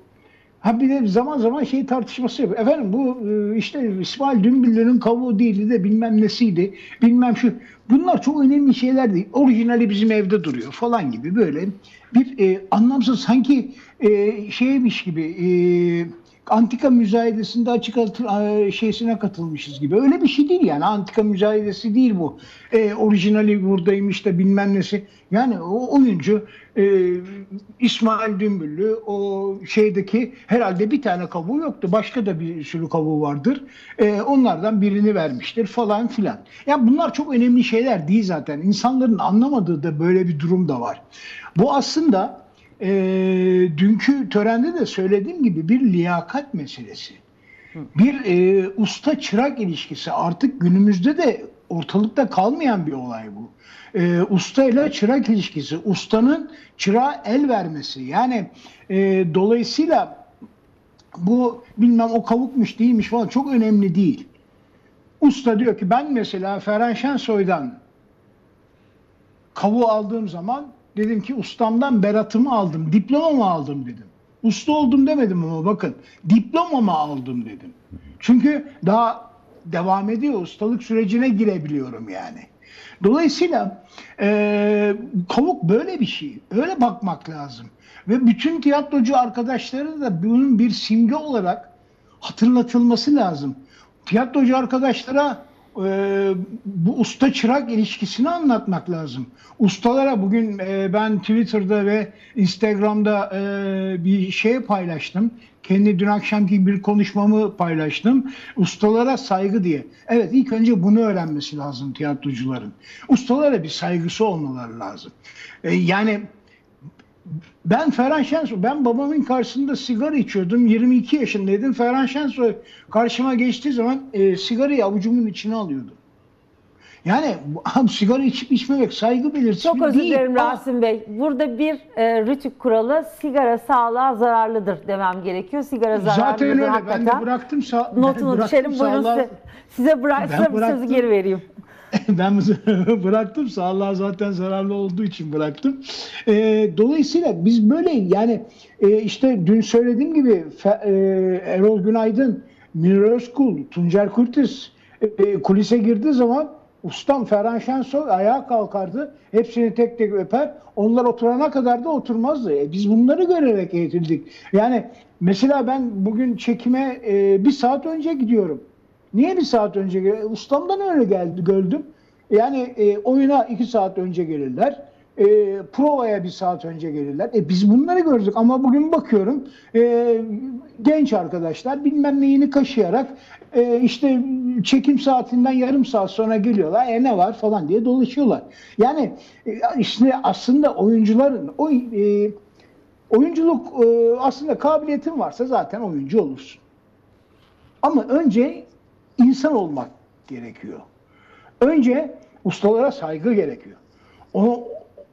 ha bir de zaman zaman şey tartışması yapıyor. Efendim bu e, işte İsmail Dümbüllü'nün kavuğu değildi de bilmem nesiydi, bilmem şu. Bunlar çok önemli şeyler değil. Orijinali bizim evde duruyor falan gibi böyle bir e, anlamsız sanki e, şeymiş gibi e, antika müzayedesinde açık atı- şeysine katılmışız gibi. Öyle bir şey değil yani. Antika müzayedesi değil bu. E, orijinali buradaymış da bilmem nesi. Yani o oyuncu e, İsmail Dümbüllü o şeydeki herhalde bir tane kavuğu yoktu. Başka da bir sürü kavuğu vardır. E, onlardan birini vermiştir falan filan. Ya bunlar çok önemli şeyler değil zaten. İnsanların anlamadığı da böyle bir durum da var. Bu aslında e, dünkü törende de söylediğim gibi bir liyakat meselesi. Bir e, usta çırak ilişkisi artık günümüzde de ortalıkta kalmayan bir olay bu. E, usta ile çırak ilişkisi, ustanın çırağa el vermesi. Yani e, dolayısıyla bu bilmem o kavukmuş değilmiş falan çok önemli değil. Usta diyor ki ben mesela Ferhan Şensoy'dan kavuğu aldığım zaman dedim ki ustamdan beratımı aldım, diplomamı aldım dedim. Usta oldum demedim ama bakın diplomamı aldım dedim. Çünkü daha devam ediyor ustalık sürecine girebiliyorum yani. Dolayısıyla eee kavuk böyle bir şey. Öyle bakmak lazım. Ve bütün tiyatrocu arkadaşları da bunun bir simge olarak hatırlatılması lazım. Tiyatrocu arkadaşlara e, bu usta çırak ilişkisini anlatmak lazım. Ustalara bugün e, ben Twitter'da ve Instagram'da e, bir şey paylaştım. Kendi dün akşamki bir konuşmamı paylaştım. Ustalara saygı diye. Evet ilk önce bunu öğrenmesi lazım tiyatrocuların. Ustalara bir saygısı olmaları lazım. E, yani ben Ferhan Şensoy, ben babamın karşısında sigara içiyordum. 22 yaşındaydım. Ferhan Şensoy karşıma geçtiği zaman e, sigarayı avucumun içine alıyordum. Yani abi sigara içip içmemek saygı belirtisi Çok özür değil. dilerim Rasim Bey. Burada bir e, rütük kuralı sigara sağlığa zararlıdır demem gerekiyor. Sigara zararlıdır Zaten öyle. Ben hakikaten. de bıraktım. Sağ, ben Notunu bıraktım düşelim buyurun sağlığa- size. Size bırak, Ben size bu sözü bıraktım. geri vereyim. ben bıraktım. Sağlığa zaten zararlı olduğu için bıraktım. Ee, dolayısıyla biz böyle yani e, işte dün söylediğim gibi Fe- e, Erol Günaydın, Münir Özkul, Tuncer Kurtiz e, kulise girdiği zaman ustam Ferhan Şensoy ayağa kalkardı. Hepsini tek tek öper. Onlar oturana kadar da oturmazdı. E, biz bunları görerek eğitildik. Yani mesela ben bugün çekime e, bir saat önce gidiyorum. Niye bir saat önce gel- Ustamdan öyle geldi gördüm. Yani e, oyuna iki saat önce gelirler. E, provaya bir saat önce gelirler. E, biz bunları gördük ama bugün bakıyorum e, genç arkadaşlar bilmem neyini kaşıyarak e, işte çekim saatinden yarım saat sonra geliyorlar. E ne var falan diye dolaşıyorlar. Yani e, işte aslında oyuncuların o e, oyunculuk e, aslında kabiliyetin varsa zaten oyuncu olursun. Ama önce insan olmak gerekiyor. Önce ustalara saygı gerekiyor. Onu,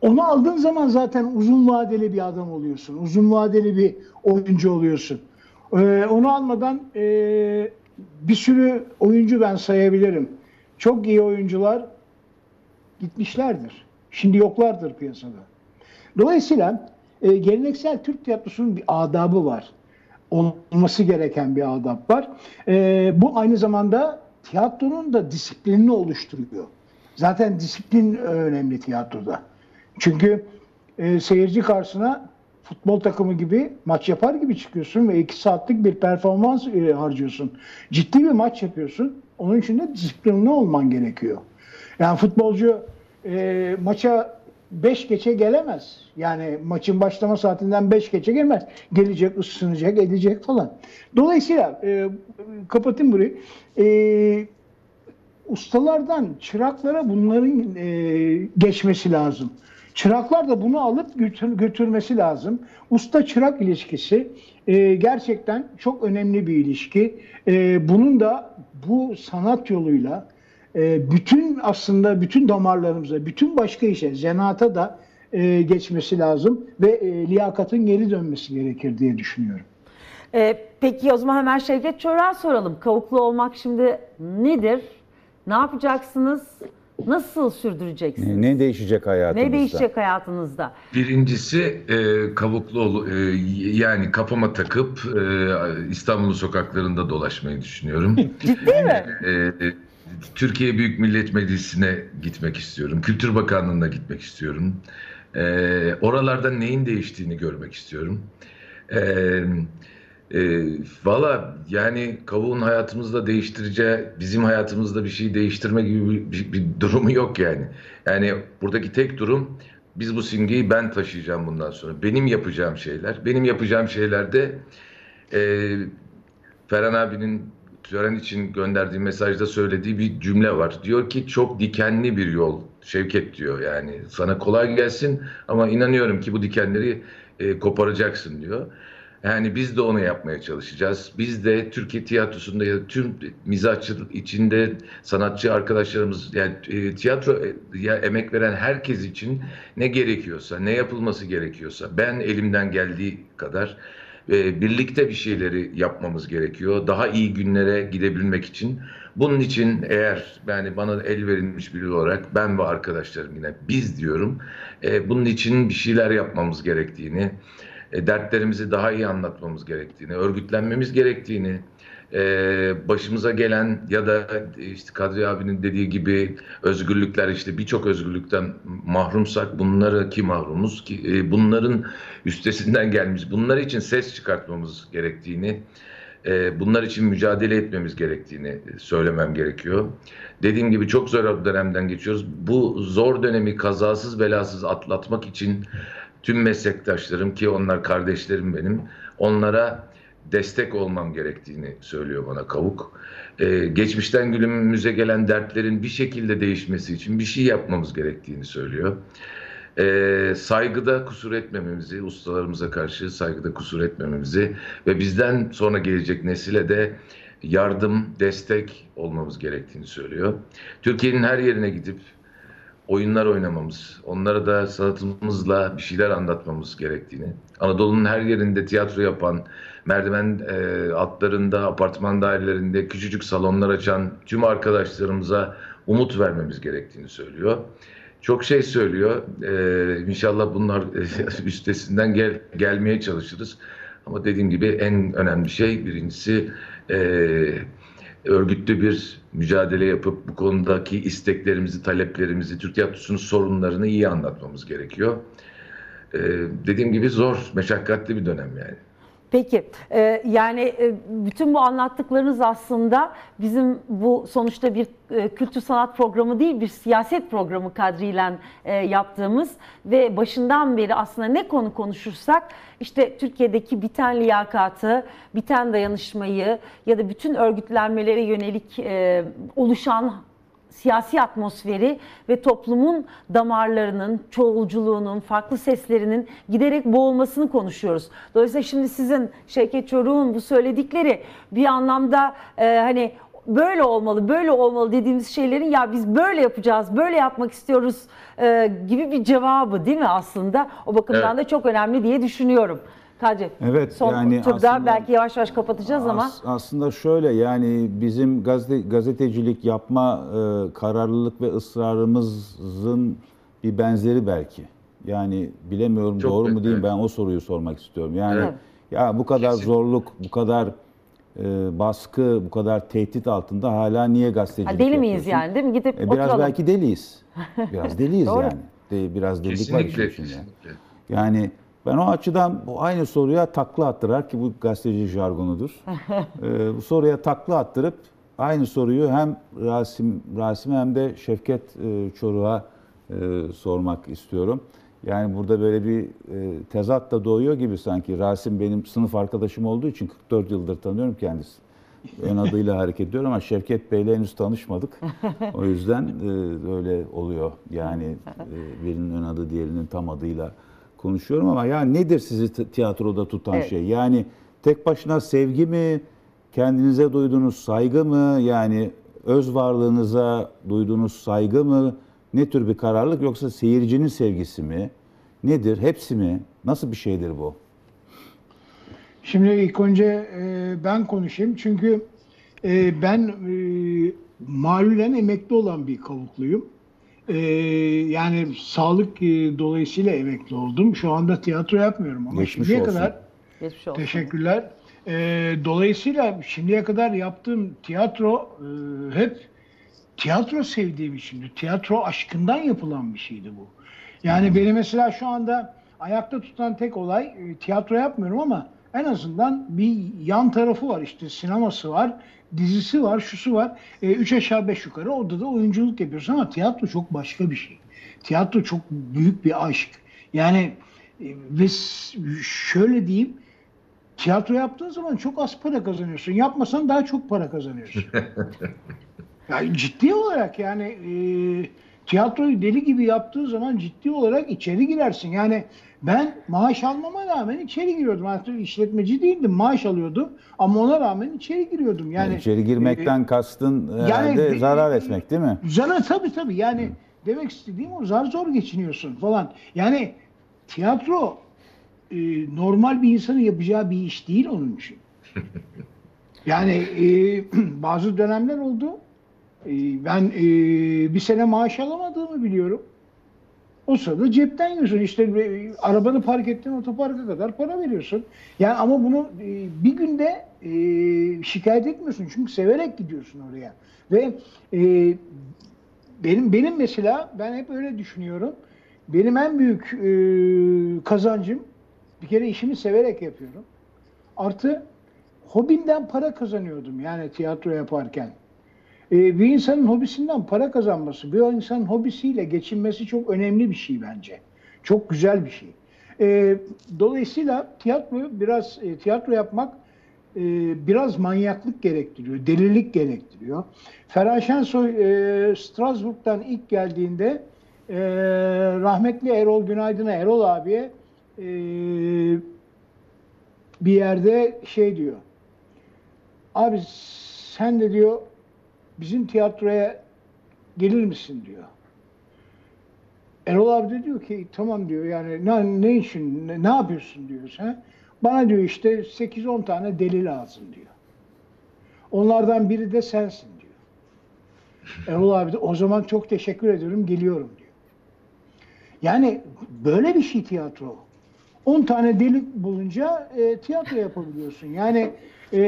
onu aldığın zaman zaten uzun vadeli bir adam oluyorsun. Uzun vadeli bir oyuncu oluyorsun. Ee, onu almadan e, bir sürü oyuncu ben sayabilirim. Çok iyi oyuncular gitmişlerdir. Şimdi yoklardır piyasada. Dolayısıyla e, geleneksel Türk tiyatrosunun bir adabı var. Olması gereken bir adab var. E, bu aynı zamanda tiyatronun da disiplinini oluşturuyor. Zaten disiplin önemli tiyatroda. Çünkü e, seyirci karşısına futbol takımı gibi maç yapar gibi çıkıyorsun ve iki saatlik bir performans e, harcıyorsun. Ciddi bir maç yapıyorsun. Onun için de disiplinli olman gerekiyor. Yani futbolcu e, maça 5 geçe gelemez. Yani maçın başlama saatinden 5 geçe gelmez. Gelecek, ısınacak, edecek falan. Dolayısıyla e, kapatayım burayı. E, ustalardan çıraklara bunların e, geçmesi lazım. Çıraklar da bunu alıp götür, götürmesi lazım. Usta-çırak ilişkisi e, gerçekten çok önemli bir ilişki. E, bunun da bu sanat yoluyla e, bütün aslında bütün damarlarımıza, bütün başka işe, zanaata da e, geçmesi lazım ve e, liyakatın geri dönmesi gerekir diye düşünüyorum. E, peki o zaman hemen Şevket Çorak'a soralım. Kavuklu olmak şimdi nedir? Ne yapacaksınız? Nasıl sürdüreceksiniz? Ne, değişecek hayatımızda? Ne değişecek hayatınızda? Birincisi e, kavuklu ol- e, yani kafama takıp e, İstanbul sokaklarında dolaşmayı düşünüyorum. Ciddi mi? E, e, Türkiye Büyük Millet Meclisi'ne gitmek istiyorum. Kültür Bakanlığı'na gitmek istiyorum. E, oralarda neyin değiştiğini görmek istiyorum. E, e, Valla yani kavuğun hayatımızda değiştireceği, bizim hayatımızda bir şey değiştirme gibi bir, bir- bir durumu yok yani. Yani buradaki tek durum biz bu simgeyi ben taşıyacağım bundan sonra. Benim yapacağım şeyler. Benim yapacağım şeylerde e, Ferhan abinin tören için gönderdiği mesajda söylediği bir cümle var. Diyor ki çok dikenli bir yol Şevket diyor yani. Sana kolay gelsin ama inanıyorum ki bu dikenleri e, koparacaksın diyor. Yani biz de onu yapmaya çalışacağız. Biz de Türkiye tiyatrosunda ya da tüm mizahçılık içinde sanatçı arkadaşlarımız yani e, tiyatro e, emek veren herkes için ne gerekiyorsa, ne yapılması gerekiyorsa ben elimden geldiği kadar e, birlikte bir şeyleri yapmamız gerekiyor. Daha iyi günlere gidebilmek için. Bunun için eğer yani bana el verilmiş biri olarak ben ve arkadaşlarım yine biz diyorum. e, bunun için bir şeyler yapmamız gerektiğini, e, dertlerimizi daha iyi anlatmamız gerektiğini, örgütlenmemiz gerektiğini, e, başımıza gelen ya da e, işte Kadri abinin dediği gibi özgürlükler işte birçok özgürlükten mahrumsak bunları ki mahrumuz ki e, bunların üstesinden gelmiş bunlar için ses çıkartmamız gerektiğini e, bunlar için mücadele etmemiz gerektiğini söylemem gerekiyor. Dediğim gibi çok zor bir dönemden geçiyoruz. Bu zor dönemi kazasız belasız atlatmak için tüm meslektaşlarım ki onlar kardeşlerim benim onlara destek olmam gerektiğini söylüyor bana Kavuk. Ee, geçmişten günümüze gelen dertlerin bir şekilde değişmesi için bir şey yapmamız gerektiğini söylüyor. Ee, saygıda kusur etmememizi, ustalarımıza karşı saygıda kusur etmememizi ve bizden sonra gelecek nesile de yardım, destek olmamız gerektiğini söylüyor. Türkiye'nin her yerine gidip oyunlar oynamamız, onlara da sanatımızla bir şeyler anlatmamız gerektiğini, Anadolu'nun her yerinde tiyatro yapan, merdiven e, altlarında, apartman dairelerinde küçücük salonlar açan tüm arkadaşlarımıza umut vermemiz gerektiğini söylüyor. Çok şey söylüyor. Ee, inşallah bunlar üstesinden gel, gelmeye çalışırız. Ama dediğim gibi en önemli şey birincisi e, örgütlü bir mücadele yapıp bu konudaki isteklerimizi, taleplerimizi, Türk tiyatrosunun sorunlarını iyi anlatmamız gerekiyor. Ee, dediğim gibi zor, meşakkatli bir dönem yani. Peki e, yani e, bütün bu anlattıklarınız aslında bizim bu sonuçta bir e, kültür sanat programı değil bir siyaset programı kadriyle e, yaptığımız ve başından beri aslında ne konu konuşursak işte Türkiye'deki biten liyakatı, biten dayanışmayı ya da bütün örgütlenmelere yönelik e, oluşan siyasi atmosferi ve toplumun damarlarının, çoğulculuğunun, farklı seslerinin giderek boğulmasını konuşuyoruz. Dolayısıyla şimdi sizin Şevket Çoruk'un bu söyledikleri bir anlamda e, hani böyle olmalı, böyle olmalı dediğimiz şeylerin ya biz böyle yapacağız, böyle yapmak istiyoruz e, gibi bir cevabı değil mi aslında? O bakımdan Evet. da çok önemli diye düşünüyorum. Taci, Evet, son yani turda aslında- belki yavaş yavaş kapatacağız ama As- aslında şöyle yani bizim gazete, gazetecilik yapma e, kararlılık ve ısrarımızın bir benzeri belki. Yani bilemiyorum Çok doğru mu değil mi? evet. ben o soruyu sormak istiyorum. Yani Evet. ya bu kadar Kesin. zorluk, bu kadar e, baskı, bu kadar tehdit altında hala niye gazetecilik ha, deli miyiz yani değil mi? Gidip E, biraz oturalım. belki deliyiz. Biraz deliyiz yani. De, biraz delilik var işin Kesinlikle, içinde. kesinlikle. Yani ben o açıdan bu aynı soruya takla attırar ki bu gazeteci jargonudur. Ee, bu soruya takla attırıp aynı soruyu hem Rasim Rasim hem de Şevket e, Çoruk'a e, sormak istiyorum. Yani burada böyle bir e, tezat da doğuyor gibi sanki. Rasim benim sınıf arkadaşım olduğu için 44 yıldır tanıyorum kendisini. Ön adıyla hareket ediyor ama Şevket Bey'le henüz tanışmadık. O yüzden e, öyle oluyor. Yani e, birinin ön adı diğerinin tam adıyla konuşuyorum ama ya nedir sizi ti- tiyatroda tutan Evet. şey? Yani tek başına sevgi mi, kendinize duyduğunuz saygı mı, yani öz varlığınıza duyduğunuz saygı mı, ne tür bir kararlılık yoksa seyircinin sevgisi mi? Nedir? Hepsi mi? Nasıl bir şeydir bu? Şimdi ilk önce e, ben konuşayım çünkü e, ben e, malulen emekli olan bir kavukluyum. E, yani sağlık e, dolayısıyla emekli oldum. Şu anda tiyatro yapmıyorum ama Geçmiş şimdiye olsun. kadar Geçmiş olsun. Teşekkürler. Ee, dolayısıyla şimdiye kadar yaptığım tiyatro e, hep tiyatro sevdiğim içindi. Tiyatro aşkından yapılan bir şeydi bu. Yani beni mesela şu anda ayakta tutan tek olay e, tiyatro yapmıyorum ama en azından bir yan tarafı var. İşte sineması var, dizisi var, şusu var. E, üç aşağı beş yukarı orada da oyunculuk yapıyorsun ama tiyatro çok başka bir şey. Tiyatro çok büyük bir aşk. Yani e, ve şöyle diyeyim Tiyatro yaptığın zaman çok az para kazanıyorsun. Yapmasan daha çok para kazanıyorsun. yani ciddi olarak yani e, tiyatroyu deli gibi yaptığı zaman ciddi olarak içeri girersin. Yani ben maaş almama rağmen içeri giriyordum. Artık işletmeci değildim. Maaş alıyordum. Ama ona rağmen içeri giriyordum. Yani İçeri girmekten kastın herhalde bir- zarar etmek değil mi? Zarar tabii tabii. Yani demek istediğim o zar zor geçiniyorsun falan. Yani tiyatro e, normal bir insanın yapacağı bir iş değil onun için. Yani e, bazı dönemler oldu. E, ben e, bir sene maaş alamadığımı biliyorum. O sırada cepten yiyorsun. İşte e, arabanı park ettin otoparka kadar para veriyorsun. Yani ama bunu e, bir günde e, şikayet etmiyorsun. Çünkü severek gidiyorsun oraya. Ve benim benim mesela ben hep öyle düşünüyorum. Benim en büyük kazancım bir kere işimi severek yapıyorum. Artı hobimden para kazanıyordum yani tiyatro yaparken. E, bir insanın hobisinden para kazanması, bir insanın hobisiyle geçinmesi çok önemli bir şey bence. Çok güzel bir şey. E, dolayısıyla tiyatro biraz e, tiyatro yapmak e, biraz manyaklık gerektiriyor, delilik gerektiriyor. Ferhan Şensoy e, Strasbourg'dan ilk geldiğinde e, rahmetli Erol Günaydın'a, Erol abiye e, bir yerde şey diyor. Abi sen de diyor bizim tiyatroya gelir misin diyor. Erol abi de diyor ki tamam diyor yani ne, ne için ne, ne yapıyorsun diyor sen. Bana diyor işte 8-10 tane deli lazım diyor. Onlardan biri de sensin diyor. Erol abi de o zaman çok teşekkür ediyorum geliyorum diyor. Yani böyle bir şey tiyatro. 10 tane delik bulunca e, tiyatro yapabiliyorsun. Yani e,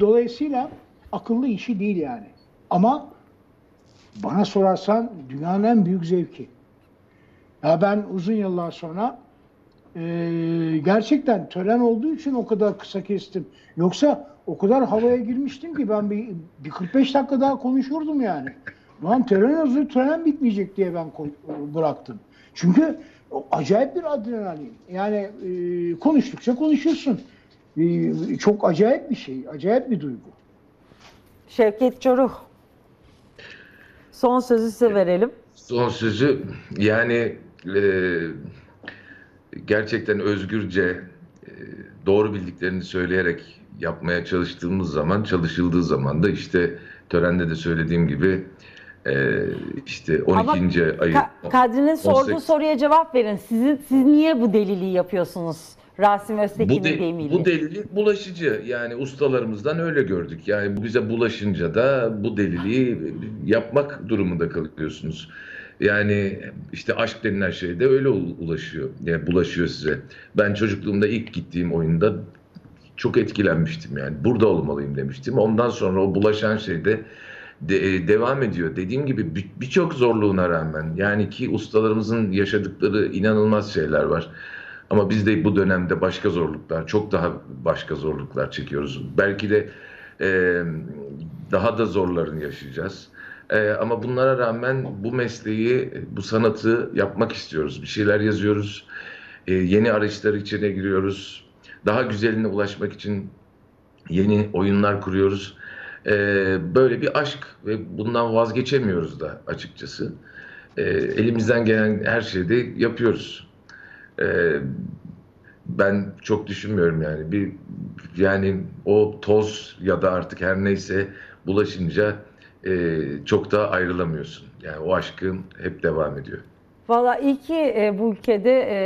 dolayısıyla akıllı işi değil yani. Ama bana sorarsan dünyanın en büyük zevki. Ya ben uzun yıllar sonra e, gerçekten tören olduğu için o kadar kısa kestim. Yoksa o kadar havaya girmiştim ki ben bir, bir 45 dakika daha konuşurdum yani. Lan tören hazır, tören bitmeyecek diye ben bıraktım. Çünkü acayip bir adrenalin. Yani e, konuştukça konuşuyorsun. E, çok acayip bir şey, acayip bir duygu. Şevket Çoruh. Son sözü size verelim. Son sözü yani e, gerçekten özgürce e, doğru bildiklerini söyleyerek yapmaya çalıştığımız zaman, çalışıldığı zaman da işte törende de söylediğim gibi e, işte 12. Ama ayı Ka- Kadri'nin sorduğu 18 soruya cevap verin. Sizin, siz niye bu deliliği yapıyorsunuz? Rasim Öztekin'in de- deyimiyle. bu delilik bulaşıcı. Yani ustalarımızdan öyle gördük. Yani bu bize bulaşınca da bu deliliği yapmak durumunda kalıyorsunuz. Yani işte aşk denilen şey de öyle ulaşıyor. Yani bulaşıyor size. Ben çocukluğumda ilk gittiğim oyunda çok etkilenmiştim yani. Burada olmalıyım demiştim. Ondan sonra o bulaşan şey de de- e, devam ediyor. Dediğim gibi bir- birçok zorluğuna rağmen yani ki ustalarımızın yaşadıkları inanılmaz şeyler var. Ama biz de bu dönemde başka zorluklar, çok daha başka zorluklar çekiyoruz. Belki de e, daha da zorlarını yaşayacağız. E, ama bunlara rağmen bu mesleği, bu sanatı yapmak istiyoruz. Bir şeyler yazıyoruz. E, yeni arayışlar içine giriyoruz. Daha güzeline ulaşmak için yeni oyunlar kuruyoruz. E, böyle bir aşk ve bundan vazgeçemiyoruz da açıkçası. E, elimizden gelen her şeyi de yapıyoruz. Ee, ben çok düşünmüyorum yani bir yani o toz ya da artık her neyse bulaşınca e, çok da ayrılamıyorsun. Yani o aşkın hep devam ediyor. Valla iyi ki e, bu ülkede e,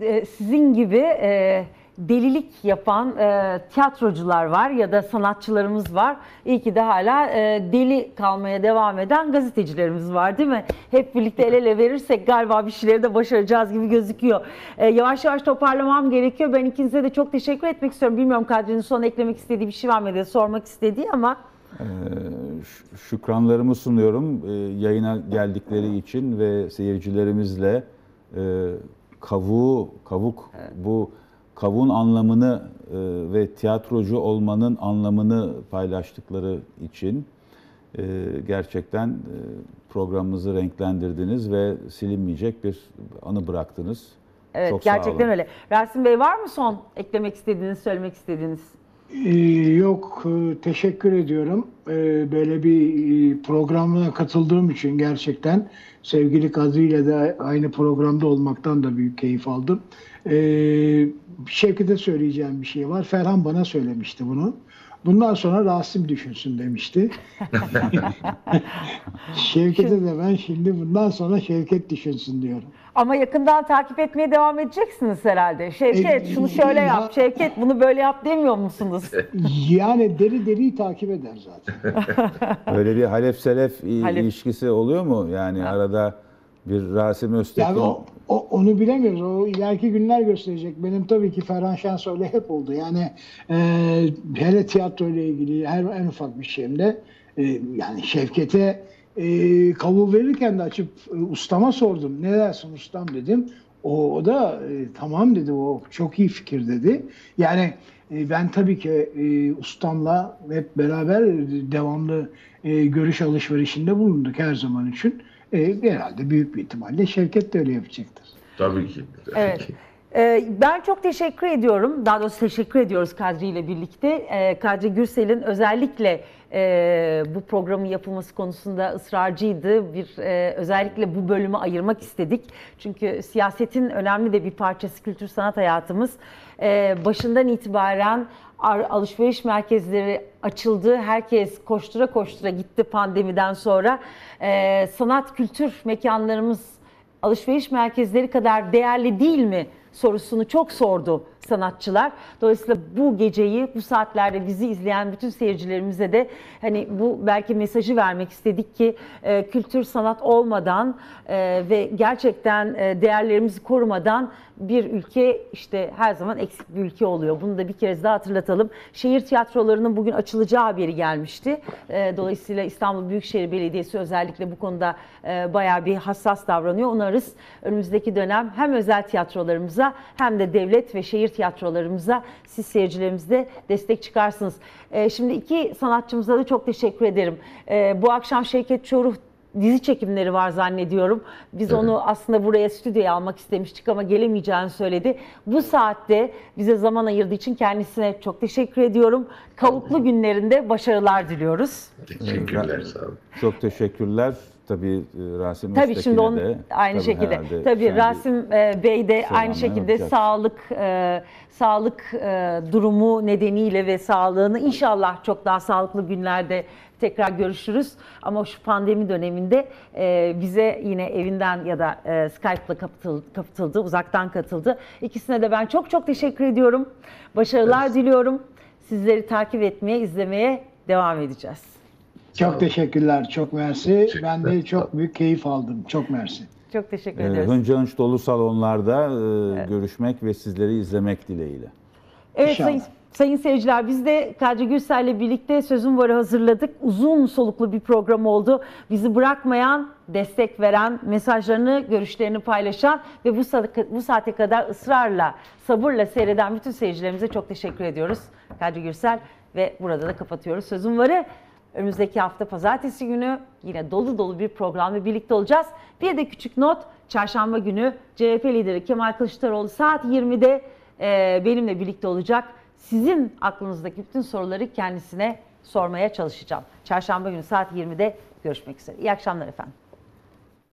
e, e, sizin gibi e, delilik yapan e, tiyatrocular var ya da sanatçılarımız var. İyi ki de hala e, deli kalmaya devam eden gazetecilerimiz var değil mi? Hep birlikte el ele verirsek galiba bir şeyleri de başaracağız gibi gözüküyor. E, yavaş yavaş toparlamam gerekiyor. Ben ikinize de çok teşekkür etmek istiyorum. Bilmiyorum Kadri'nin son eklemek istediği bir şey var mı diye sormak istediği ama Ş- Şükranlarımı sunuyorum e, yayına geldikleri için ve seyircilerimizle e, kavuğu, kavuk bu kavuğun anlamını e, ve tiyatrocu olmanın anlamını paylaştıkları için e, gerçekten e, programımızı renklendirdiniz ve silinmeyecek bir anı bıraktınız. evet Çok gerçekten öyle. Rasim Bey var mı son eklemek istediğiniz, söylemek istediğiniz? Ee, yok teşekkür ediyorum. Ee, böyle bir programına katıldığım için gerçekten sevgili Kadri ile de aynı programda olmaktan da büyük keyif aldım. Ee, Şevket'e söyleyeceğim bir şey var. Ferhan bana söylemişti bunu. Bundan sonra Rasim düşünsün demişti. Şevket'e de ben şimdi bundan sonra Şevket düşünsün diyorum. Ama yakından takip etmeye devam edeceksiniz herhalde. Şevket E, şunu şöyle ya- yap, Şevket bunu böyle yap demiyor musunuz? Yani deri deriyi takip eder zaten. Böyle bir Halef Selef i- Halef. ilişkisi oluyor mu? Yani arada bir Rasim Öztekin Yani o, o- onu bilemiyoruz. O ileriki günler gösterecek. Benim tabii ki Ferhan Şensoy'la hep oldu. Yani e, hele tiyatro ile ilgili her en ufak bir şeyimde e, yani Şevket'e e, kavuğu verirken de açıp e, ustama sordum. Ne dersin ustam dedim. O, o da e, tamam dedi. O çok iyi fikir dedi. Yani e, ben tabii ki e, ustamla hep beraber devamlı e, görüş alışverişinde bulunduk her zaman için. E, herhalde büyük bir ihtimalle Şevket de öyle yapacaktır. Tabii ki. Tabii Evet. ki. Ee, Ben çok teşekkür ediyorum. Daha doğrusu teşekkür ediyoruz Kadri ile birlikte. Ee, Kadri Gürsel'in özellikle e, bu programın yapılması konusunda ısrarcıydı. Bir e, özellikle bu bölümü ayırmak istedik. Çünkü siyasetin önemli de bir parçası kültür sanat hayatımız. E, başından itibaren ar- alışveriş merkezleri açıldı. Herkes koştura koştura gitti pandemiden sonra. E, sanat kültür mekanlarımız alışveriş merkezleri kadar değerli değil mi sorusunu çok sordu sanatçılar. Dolayısıyla bu geceyi bu saatlerde bizi izleyen bütün seyircilerimize de hani bu belki mesajı vermek istedik ki e, kültür sanat olmadan e, ve gerçekten e, değerlerimizi korumadan bir ülke işte her zaman eksik bir ülke oluyor. Bunu da bir kez daha hatırlatalım. Şehir tiyatrolarının bugün açılacağı haberi gelmişti. E, dolayısıyla İstanbul Büyükşehir Belediyesi özellikle bu konuda e, bayağı bir hassas davranıyor. Umarız önümüzdeki dönem hem özel tiyatrolarımıza hem de devlet ve şehir tiyatrolarımıza siz seyircilerimiz de destek çıkarsınız. E, şimdi iki sanatçımıza da çok teşekkür ederim. E, bu akşam Şevket Çoruh dizi çekimleri var zannediyorum. Biz onu aslında buraya stüdyoya almak istemiştik ama gelemeyeceğini söyledi. Bu saatte bize zaman ayırdığı için kendisine çok teşekkür ediyorum. Kavuklu günlerinde başarılar diliyoruz. Teşekkürler sağ olun. Çok teşekkürler. Tabii e, Rasim Tabii şimdi onun de, aynı tabii şekilde. Tabii Rasim e, Bey de aynı şekilde olacak. sağlık e, sağlık e, durumu nedeniyle ve sağlığını inşallah çok daha sağlıklı günlerde tekrar görüşürüz. Ama şu pandemi döneminde e, bize yine evinden ya da e, Skype'la katıldı, katıldı, uzaktan katıldı. İkisine de ben çok çok teşekkür ediyorum. Başarılar Evet. diliyorum. Sizleri takip etmeye, izlemeye devam edeceğiz. Çok teşekkürler. Çok mersi. Ben de çok büyük keyif aldım. Çok mersi. Çok teşekkür E, ederiz. hınca hınç dolu salonlarda e, görüşmek ve sizleri izlemek dileğiyle. Evet İnşallah. sayın, sayın seyirciler biz de Kadri Gürsel'le birlikte Sözüm Var'ı hazırladık. Uzun soluklu bir program oldu. Bizi bırakmayan, destek veren, mesajlarını, görüşlerini paylaşan ve bu bu saate kadar ısrarla, sabırla seyreden bütün seyircilerimize çok teşekkür ediyoruz. Kadri Gürsel ve burada da kapatıyoruz Sözüm Var'ı. Önümüzdeki hafta pazartesi günü yine dolu dolu bir programla birlikte olacağız. Bir de küçük not, çarşamba günü CHP lideri Kemal Kılıçdaroğlu saat 20'de e, benimle birlikte olacak. Sizin aklınızdaki bütün soruları kendisine sormaya çalışacağım. Çarşamba günü saat 20'de görüşmek üzere. İyi akşamlar efendim.